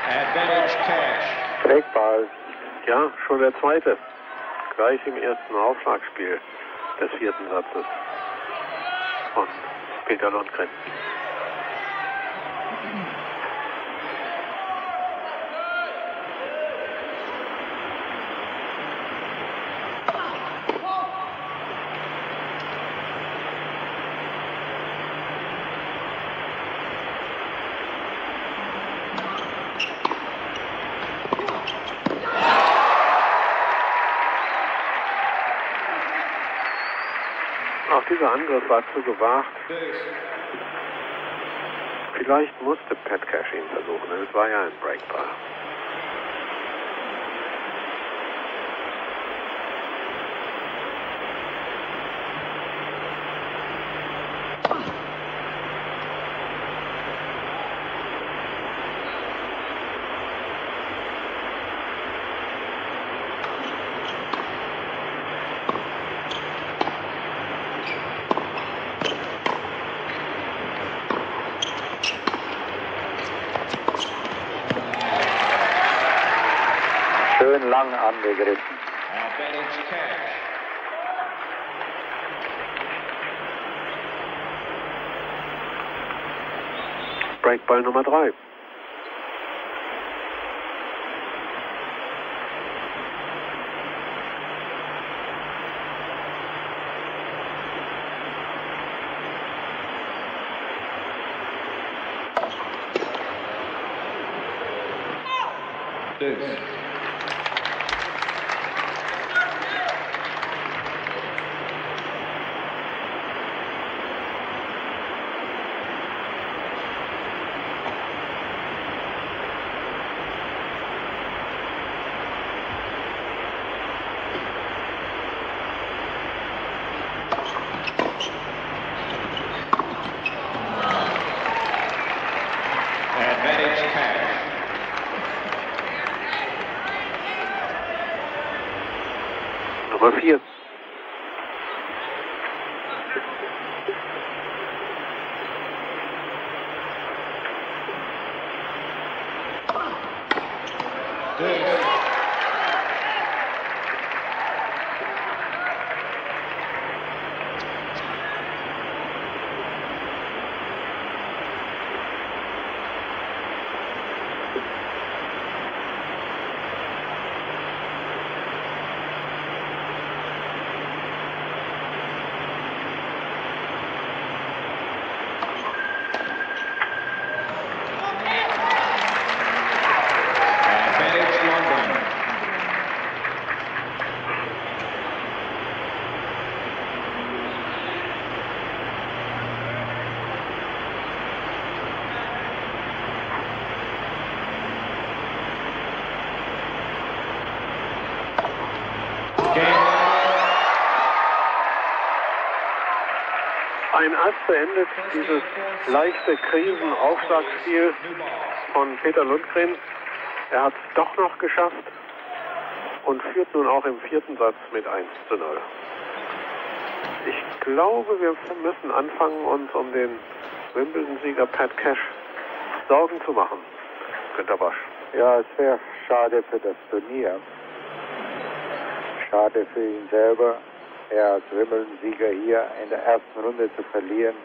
Advantage cash. Ja, schon der zweite. Gleich im ersten Aufschlagspiel des vierten Satzes von Peter Lundgren. Auch dieser Angriff war zu gewagt. Vielleicht musste Pat Cash ihn versuchen, denn es war ja ein Breakball. Breakball Nummer 3. Ass beendet dieses leichte Krisenaufschlagspiel von Peter Lundgren. Er hat es doch noch geschafft und führt nun auch im vierten Satz mit 1 zu 0. Ich glaube, wir müssen anfangen, uns um den Wimbledon-Sieger Pat Cash Sorgen zu machen. Günter Bosch. Ja, es wäre schade für das Turnier. Schade für ihn selber. Er als Wimbledon-Sieger hier in der ersten Runde zu verlieren.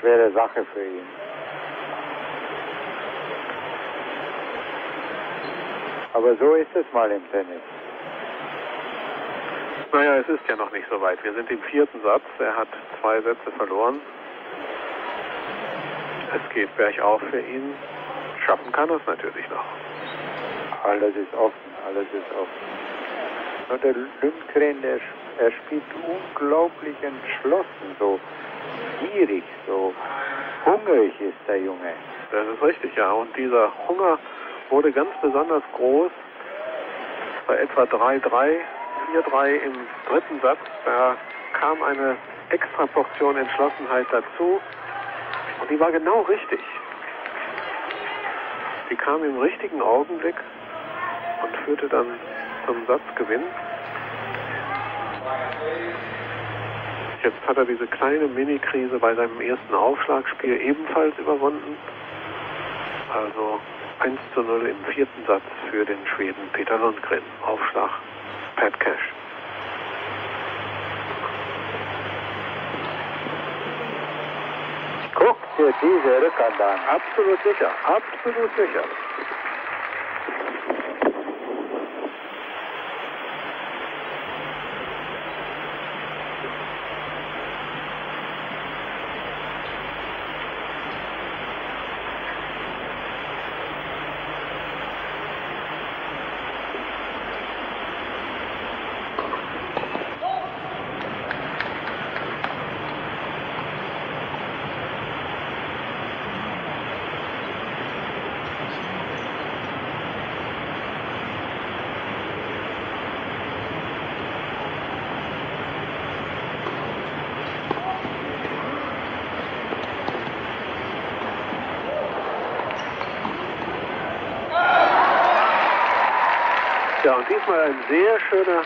Schwere Sache für ihn. Aber so ist es mal im Tennis. Naja, es ist ja noch nicht so weit. Wir sind im vierten Satz. Er hat zwei Sätze verloren. Es geht bergauf für ihn. Schaffen kann er es natürlich noch. Alles ist offen, alles ist offen. Und der Lundgren, der, er spielt unglaublich entschlossen, so gierig, so hungrig ist der Junge. Das ist richtig, ja. Und dieser Hunger wurde ganz besonders groß bei etwa 3-3, 4-3 im dritten Satz. Da kam eine extra Portion Entschlossenheit dazu. Und die war genau richtig. Die kam im richtigen Augenblick und führte dann zum Satzgewinn. Jetzt hat er diese kleine Mini-Krise bei seinem ersten Aufschlagspiel ebenfalls überwunden. Also 1 zu 0 im vierten Satz für den Schweden Peter Lundgren. Aufschlag Pat Cash. Guck dir diese Rückhand an. Absolut sicher, absolut sicher. Diesmal ein sehr schöner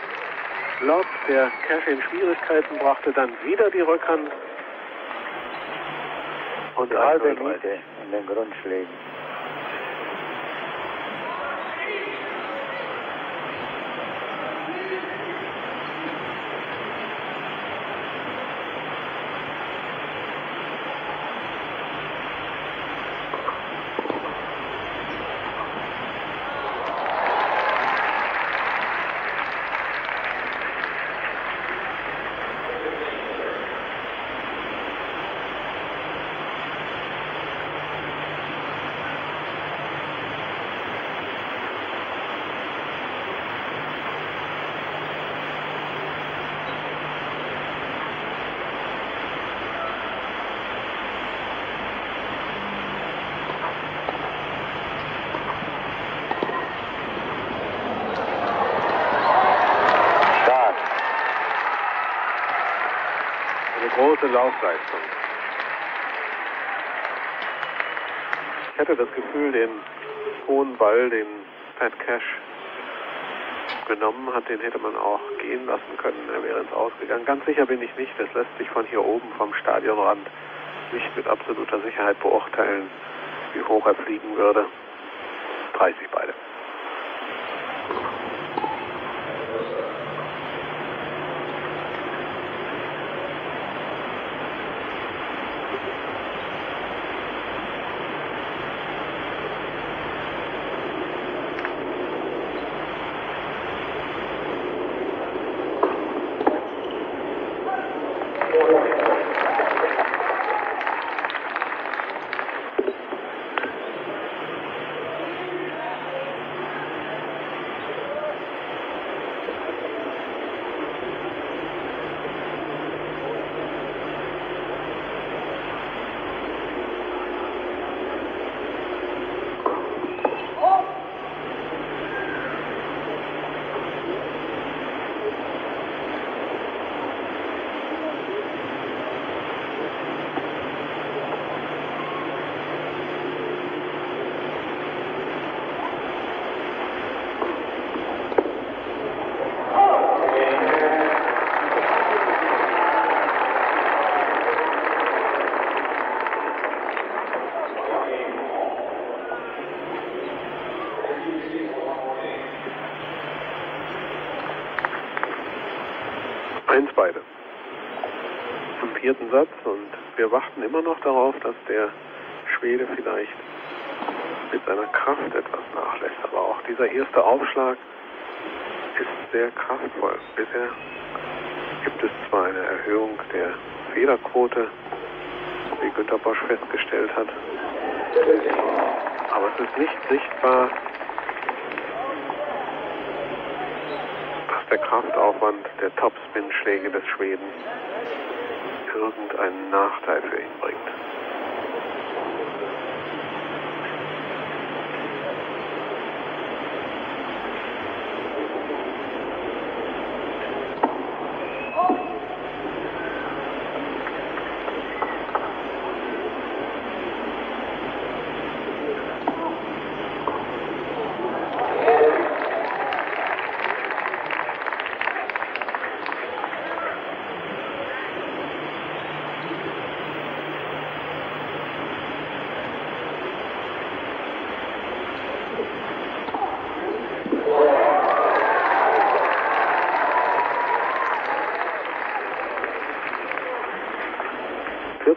Lob, der Cash in Schwierigkeiten brachte, dann wieder die Rückhand. Und Die halbe 1-0 weiter. Miete in den Grundschlägen. Stark. Eine große Laufleistung. Ich hatte das Gefühl, den hohen Ball, den Pat Cash genommen hat, den hätte man auch gehen lassen können. Er wäre ins Ausgegangen. Ganz sicher bin ich nicht. Das lässt sich von hier oben vom Stadionrand nicht mit absoluter Sicherheit beurteilen, wie hoch er fliegen würde. 30 beide. Eins beide. Im vierten Satz und wir warten immer noch darauf, dass der Schwede vielleicht mit seiner Kraft etwas nachlässt. Aber auch dieser erste Aufschlag ist sehr kraftvoll. Bisher gibt es zwar eine Erhöhung der Federquote, wie Günter Bosch festgestellt hat, aber es ist nicht sichtbar, dass der Kraftaufwand der Topspin-Schläge des Schweden irgendeinen Nachteil für ihn bringt.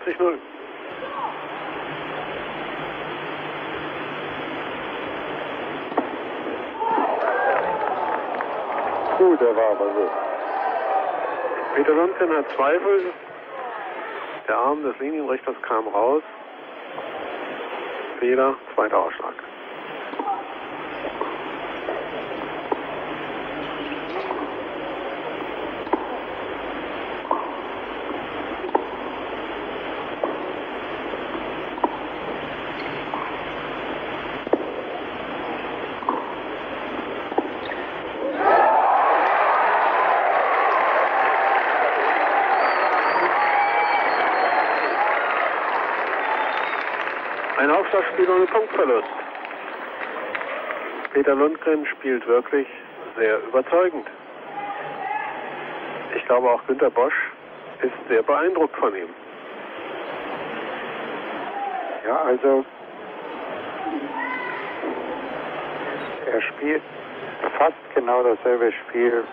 Vierzig null. Gut, der war aber gut. Peter Lundgren hat Zweifel. Der Arm des Linienrichters kam raus. Fehler, zweiter Ausschlag. 0 Punktverlust. Peter Lundgren spielt wirklich sehr überzeugend. Ich glaube auch Günter Bosch ist sehr beeindruckt von ihm. Ja, also er spielt fast genau dasselbe Spiel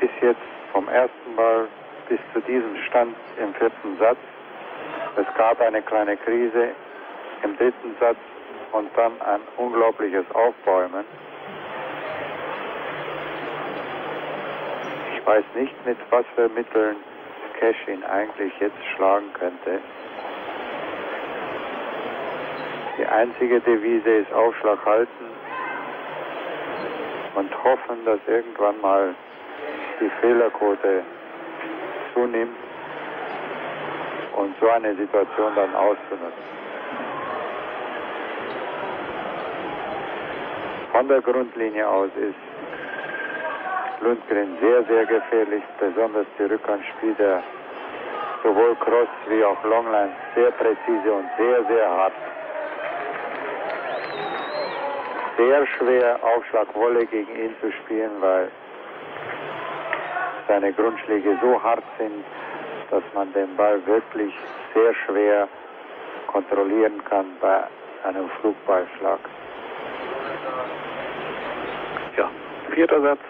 bis jetzt vom ersten Mal bis zu diesem Stand im vierten Satz. Es gab eine kleine Krise im dritten Satz und dann ein unglaubliches Aufbäumen. Ich weiß nicht, mit was für Mitteln Cash ihn eigentlich jetzt schlagen könnte. Die einzige Devise ist Aufschlag halten und hoffen, dass irgendwann mal die Fehlerquote zunimmt und so eine Situation dann auszunutzen. Von der Grundlinie aus ist Lundgren sehr, sehr gefährlich, besonders die Rückhand spielt er sowohl Cross wie auch Longline sehr präzise und sehr, sehr hart. sehr schwer, Aufschlagwolle gegen ihn zu spielen, weil seine Grundschläge so hart sind, dass man den Ball wirklich sehr schwer kontrollieren kann bei einem Flugballschlag. Ja, vierter Satz,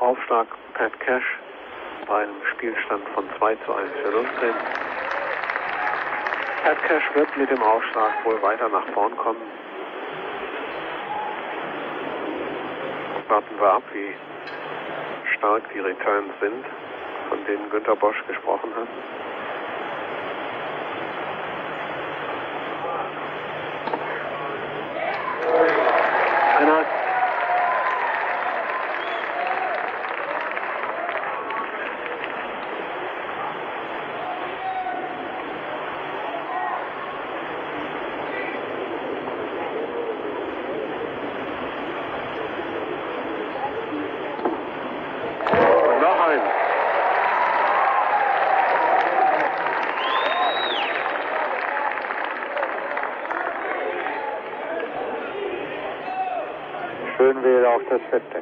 Aufschlag Pat Cash bei einem Spielstand von 2 zu 1 für Lundgren. Pat Cash wird mit dem Aufschlag wohl weiter nach vorn kommen. Warten wir ab, wie stark die Returns sind, von denen Günter Bosch gesprochen hat. 17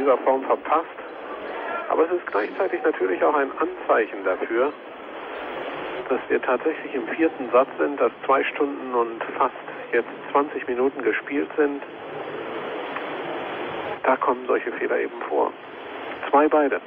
dieser Form verpasst. Aber es ist gleichzeitig natürlich auch ein Anzeichen dafür, dass wir tatsächlich im vierten Satz sind, dass zwei Stunden und fast jetzt 20 Minuten gespielt sind. Da kommen solche Fehler eben vor. Zwei beide.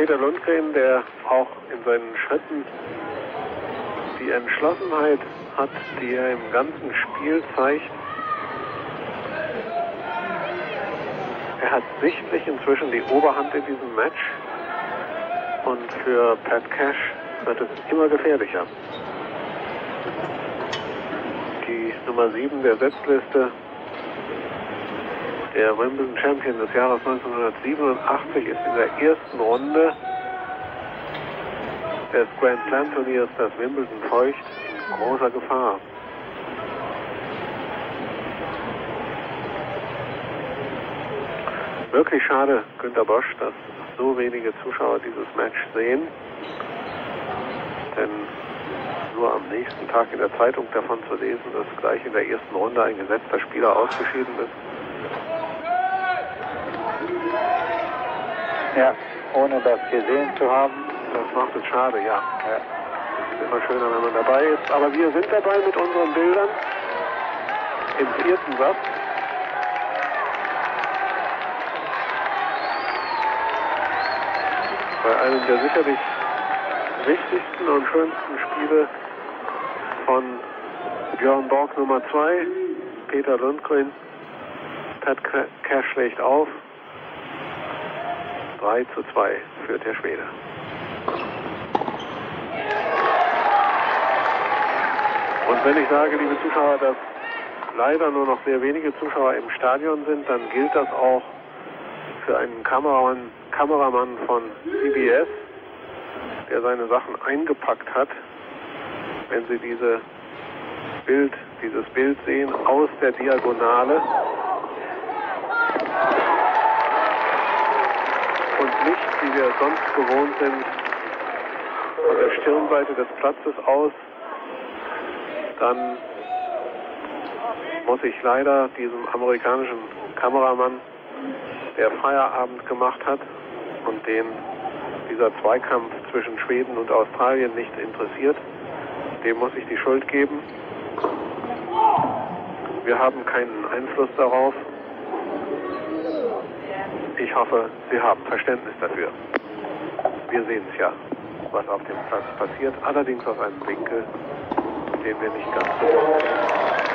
Peter Lundgren, der auch in seinen Schritten die Entschlossenheit hat, die er im ganzen Spiel zeigt. Er hat sichtlich inzwischen die Oberhand in diesem Match und für Pat Cash wird es immer gefährlicher. Die Nummer 7 der Setzliste, der Wimbledon Champion des Jahres 1987, ist in der ersten Runde des Grand Slam Turniers, das Wimbledon feucht, in großer Gefahr. Wirklich schade, Günter Bosch, dass so wenige Zuschauer dieses Match sehen. Denn nur am nächsten Tag in der Zeitung davon zu lesen, dass gleich in der ersten Runde ein gesetzter Spieler ausgeschieden ist. Ja, ohne das gesehen zu haben. Das macht es schade, ja. ja. Es ist immer schöner, wenn man dabei ist. Aber wir sind dabei mit unseren Bildern im vierten Satz. Bei einem der sicherlich wichtigsten und schönsten Spiele von Björn Borg Nummer 2, Peter Lundgren. Pat Cash schlägt auf. 3 zu 2 führt der Schwede. Und wenn ich sage, liebe Zuschauer, dass leider nur noch sehr wenige Zuschauer im Stadion sind, dann gilt das auch für einen Kameramann, Kameramann von CBS, der seine Sachen eingepackt hat. Wenn Sie diese Bild, dieses Bild sehen aus der Diagonale wie wir sonst gewohnt sind, von der Stirnseite des Platzes aus, dann muss ich leider diesem amerikanischen Kameramann, der Feierabend gemacht hat und den dieser Zweikampf zwischen Schweden und Australien nicht interessiert, dem muss ich die Schuld geben. Wir haben keinen Einfluss darauf. Ich hoffe, Sie haben Verständnis dafür. Wir sehen es ja, was auf dem Platz passiert, allerdings aus einem Winkel, den wir nicht ganz gewohnt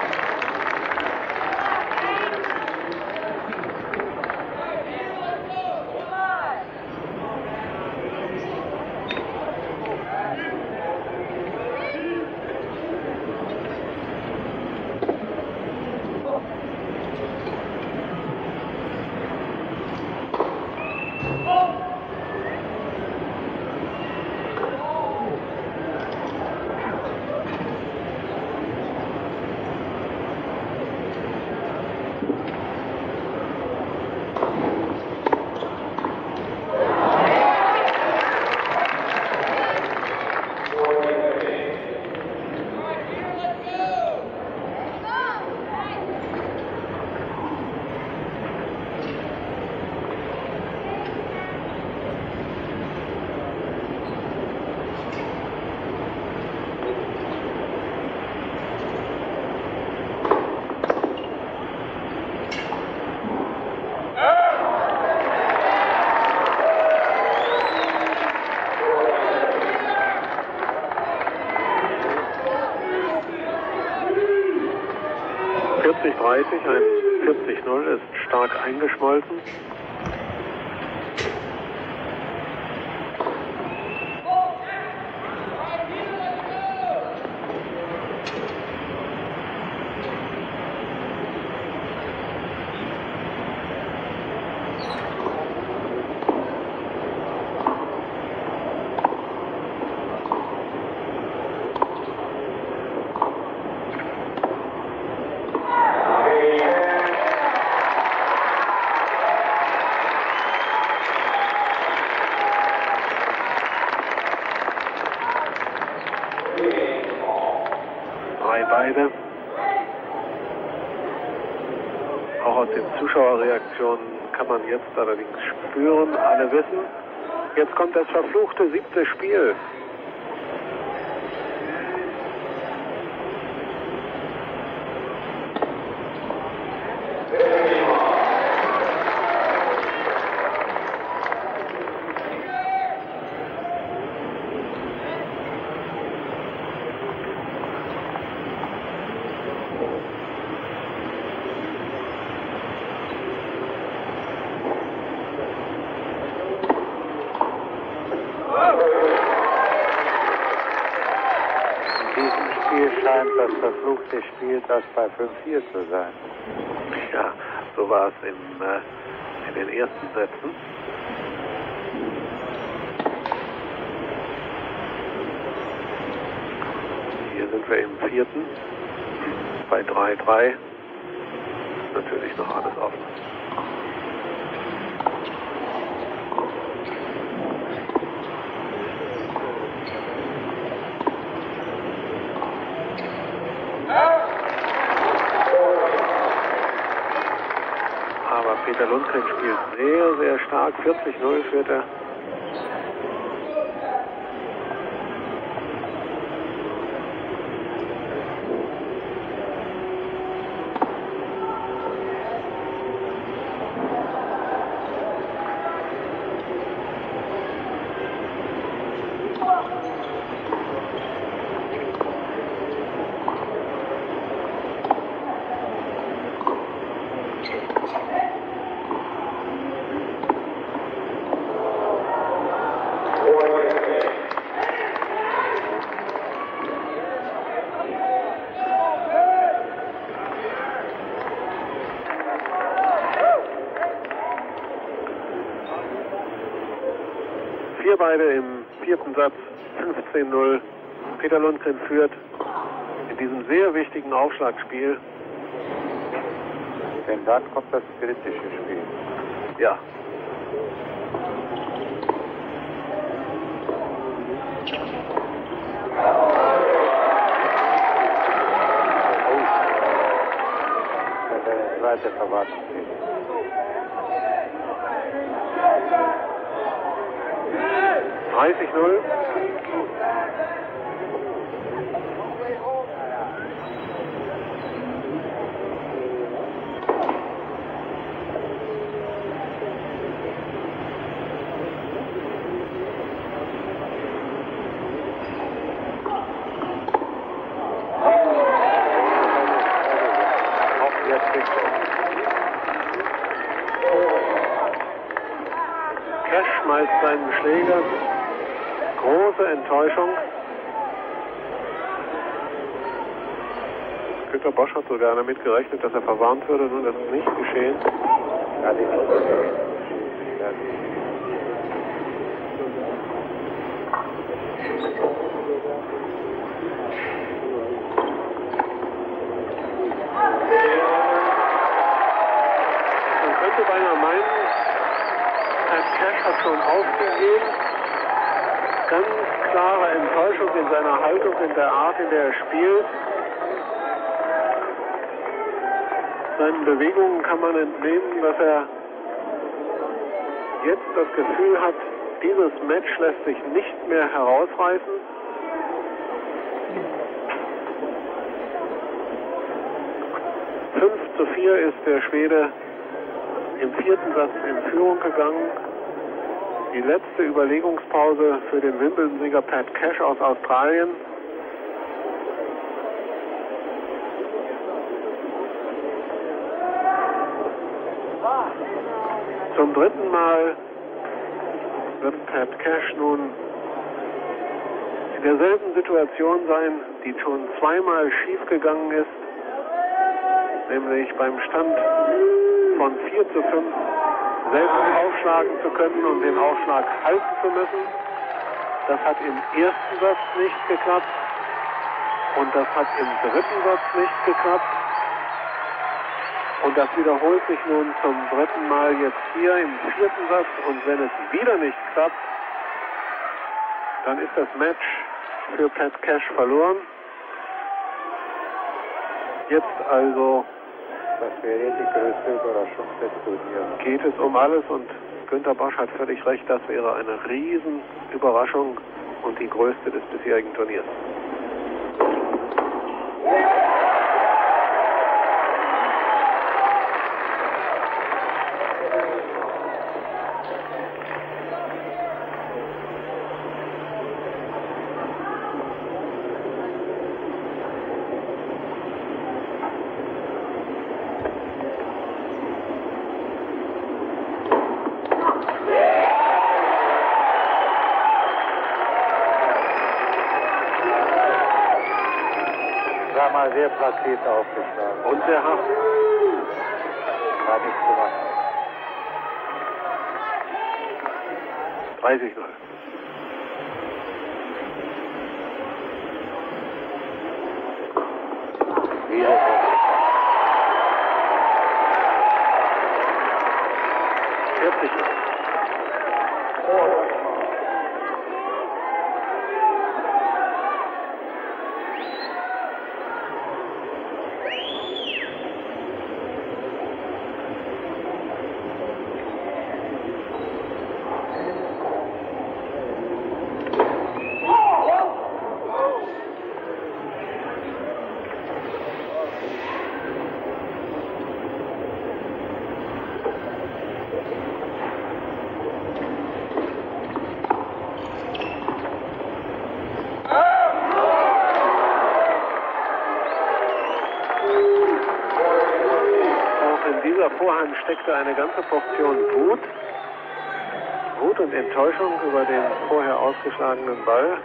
jetzt allerdings spüren, alle wissen, jetzt kommt das verfluchte siebte Spiel. scheint das Spiel das bei 5-4 zu sein. Ja, so war es in, äh, in den ersten Sätzen. Hier sind wir im vierten bei 3-3. Natürlich noch alles offen. Aber Peter Lundgren spielt sehr, sehr stark. 40-0 führt er. Vier beide im vierten Satz, 15-0. Peter Lundgren führt in diesem sehr wichtigen Aufschlagspiel. Denn dann kommt das kritische Spiel. Ja. Das ist eine zweite Verwandtschaft. 30-0. Auch jetzt nicht. Cash schmeißt seinen Schläger. Große Enttäuschung. Günter Bosch hat sogar damit gerechnet, dass er verwarnt würde, nun das ist nicht geschehen. Man könnte beinahe meinen, Herr Cash hat schon aufgegeben. Klare Enttäuschung in seiner Haltung, in der Art, in der er spielt. Seinen Bewegungen kann man entnehmen, dass er jetzt das Gefühl hat, dieses Match lässt sich nicht mehr herausreißen. Fünf zu vier ist der Schwede im vierten Satz in Führung gegangen. Die letzte Überlegungspause für den Wimbledon-Sieger Pat Cash aus Australien. Zum dritten Mal wird Pat Cash nun in derselben Situation sein, die schon zweimal schiefgegangen ist, nämlich beim Stand von 4 zu 5 selbst aufschlagen zu können und den Aufschlag halten zu müssen. Das hat im ersten Satz nicht geklappt und das hat im dritten Satz nicht geklappt. Und das wiederholt sich nun zum dritten Mal jetzt hier im vierten Satz und wenn es wieder nicht klappt, dann ist das Match für Pat Cash verloren. Jetzt also Das wäre die größte Überraschung des Turniers. geht es um alles und Günter Bosch hat völlig recht, das wäre eine Riesenüberraschung und die größte des bisherigen Turniers. Sehr platziert aufgeschlagen. Und sehr hart. War nichts zu machen. 30 0. Wieder Vierzig Uhr. Auch in dieser Vorhand steckte eine ganze Portion Wut. Wut und Enttäuschung über den vorher ausgeschlagenen Ball.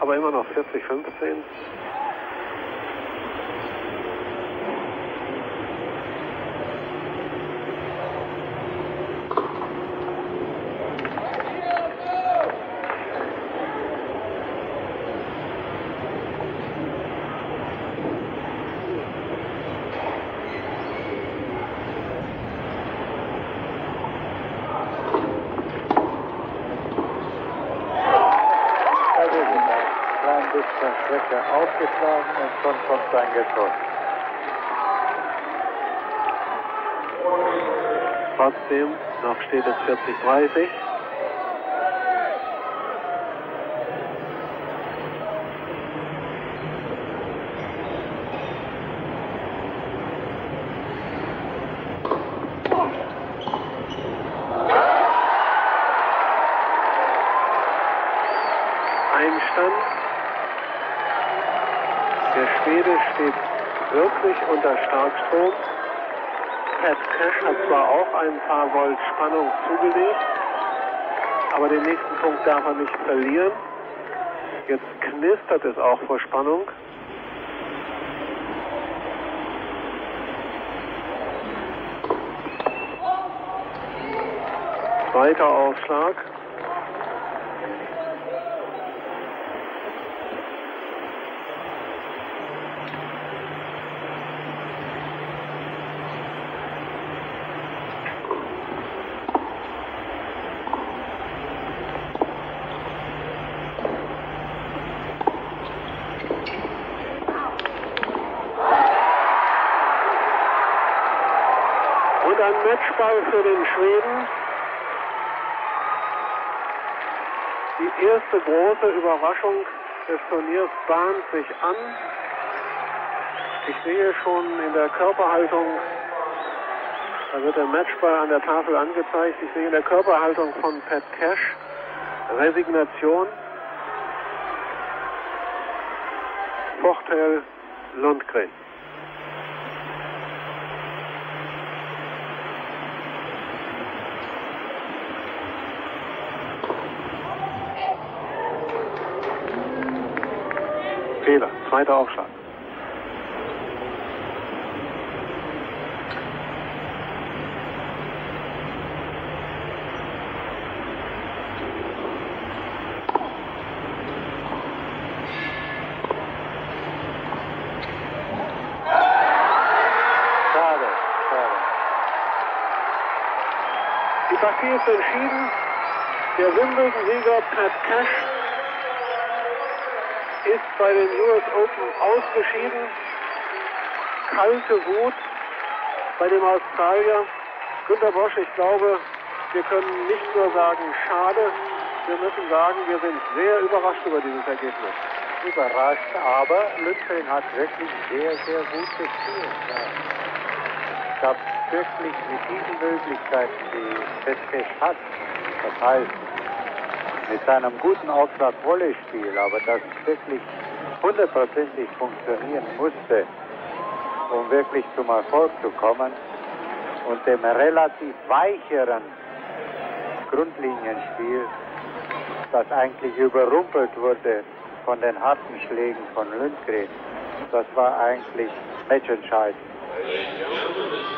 Aber immer noch 40, 15. Das ist es. Ein klein bisschen Strecke aufgeschlagen und schon kommt sein Geschoss. Trotzdem, noch steht es 40, 30. Einstand. Der Schwede steht wirklich unter Starkstrom. Pat Cash hat zwar auch ein paar Volt Spannung zugelegt, aber den nächsten Punkt darf er nicht verlieren. Jetzt knistert es auch vor Spannung. Zweiter Aufschlag. Und ein Matchball für den Schweden. Die erste große Überraschung des Turniers bahnt sich an. Ich sehe schon in der Körperhaltung, da wird der Matchball an der Tafel angezeigt, ich sehe in der Körperhaltung von Pat Cash Resignation. Vorteil Lundgren. Fehler, zweiter Aufschlag. Die Partie ist entschieden. Der Wimbledon-Sieger Pat Cash ist bei den US Open ausgeschieden. Kalte Wut bei dem Australier. Günter Bosch, ich glaube, wir können nicht nur sagen, schade, wir müssen sagen, wir sind sehr überrascht über dieses Ergebnis. Überrascht, aber Lütgen hat wirklich sehr, sehr gut gespielt. Ich habe wirklich mit diesen Möglichkeiten, die Petkesch hat, das heißt, mit seinem guten Aufschlag Volleyspiel, aber das wirklich hundertprozentig funktionieren musste, um wirklich zum Erfolg zu kommen und dem relativ weicheren Grundlinienspiel, das eigentlich überrumpelt wurde von den harten Schlägen von Lundgren, Das war eigentlich matchentscheidend.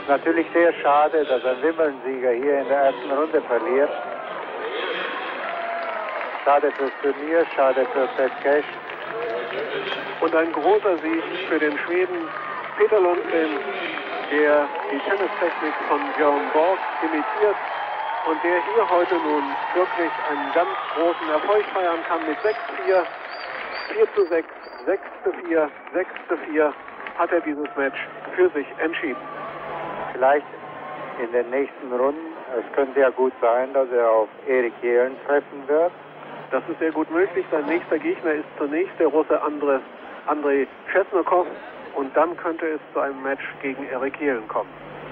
Natürlich sehr schade, dass ein Wimbledon-Sieger hier in der ersten Runde verliert. Schade fürs Turnier, schade für Pat Cash. Und ein großer Sieg für den Schweden Peter Lundgren, der die Tennistechnik von Björn Borg imitiert und der hier heute nun wirklich einen ganz großen Erfolg feiern kann mit 6-4, 4 zu 6, 6 zu 4, 6 zu 4 hat er dieses Match für sich entschieden. Vielleicht in den nächsten Runden, es könnte ja gut sein, dass er auf Erik Jelen treffen wird. Das ist sehr gut möglich. Sein nächster Gegner ist zunächst der Russe Andrei, Andrei Chesnokov und dann könnte es zu einem Match gegen Erik Jelen kommen.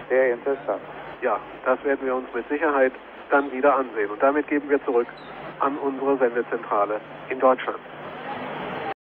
Sehr interessant. Ja, das werden wir uns mit Sicherheit dann wieder ansehen. Und damit geben wir zurück an unsere Sendezentrale in Deutschland.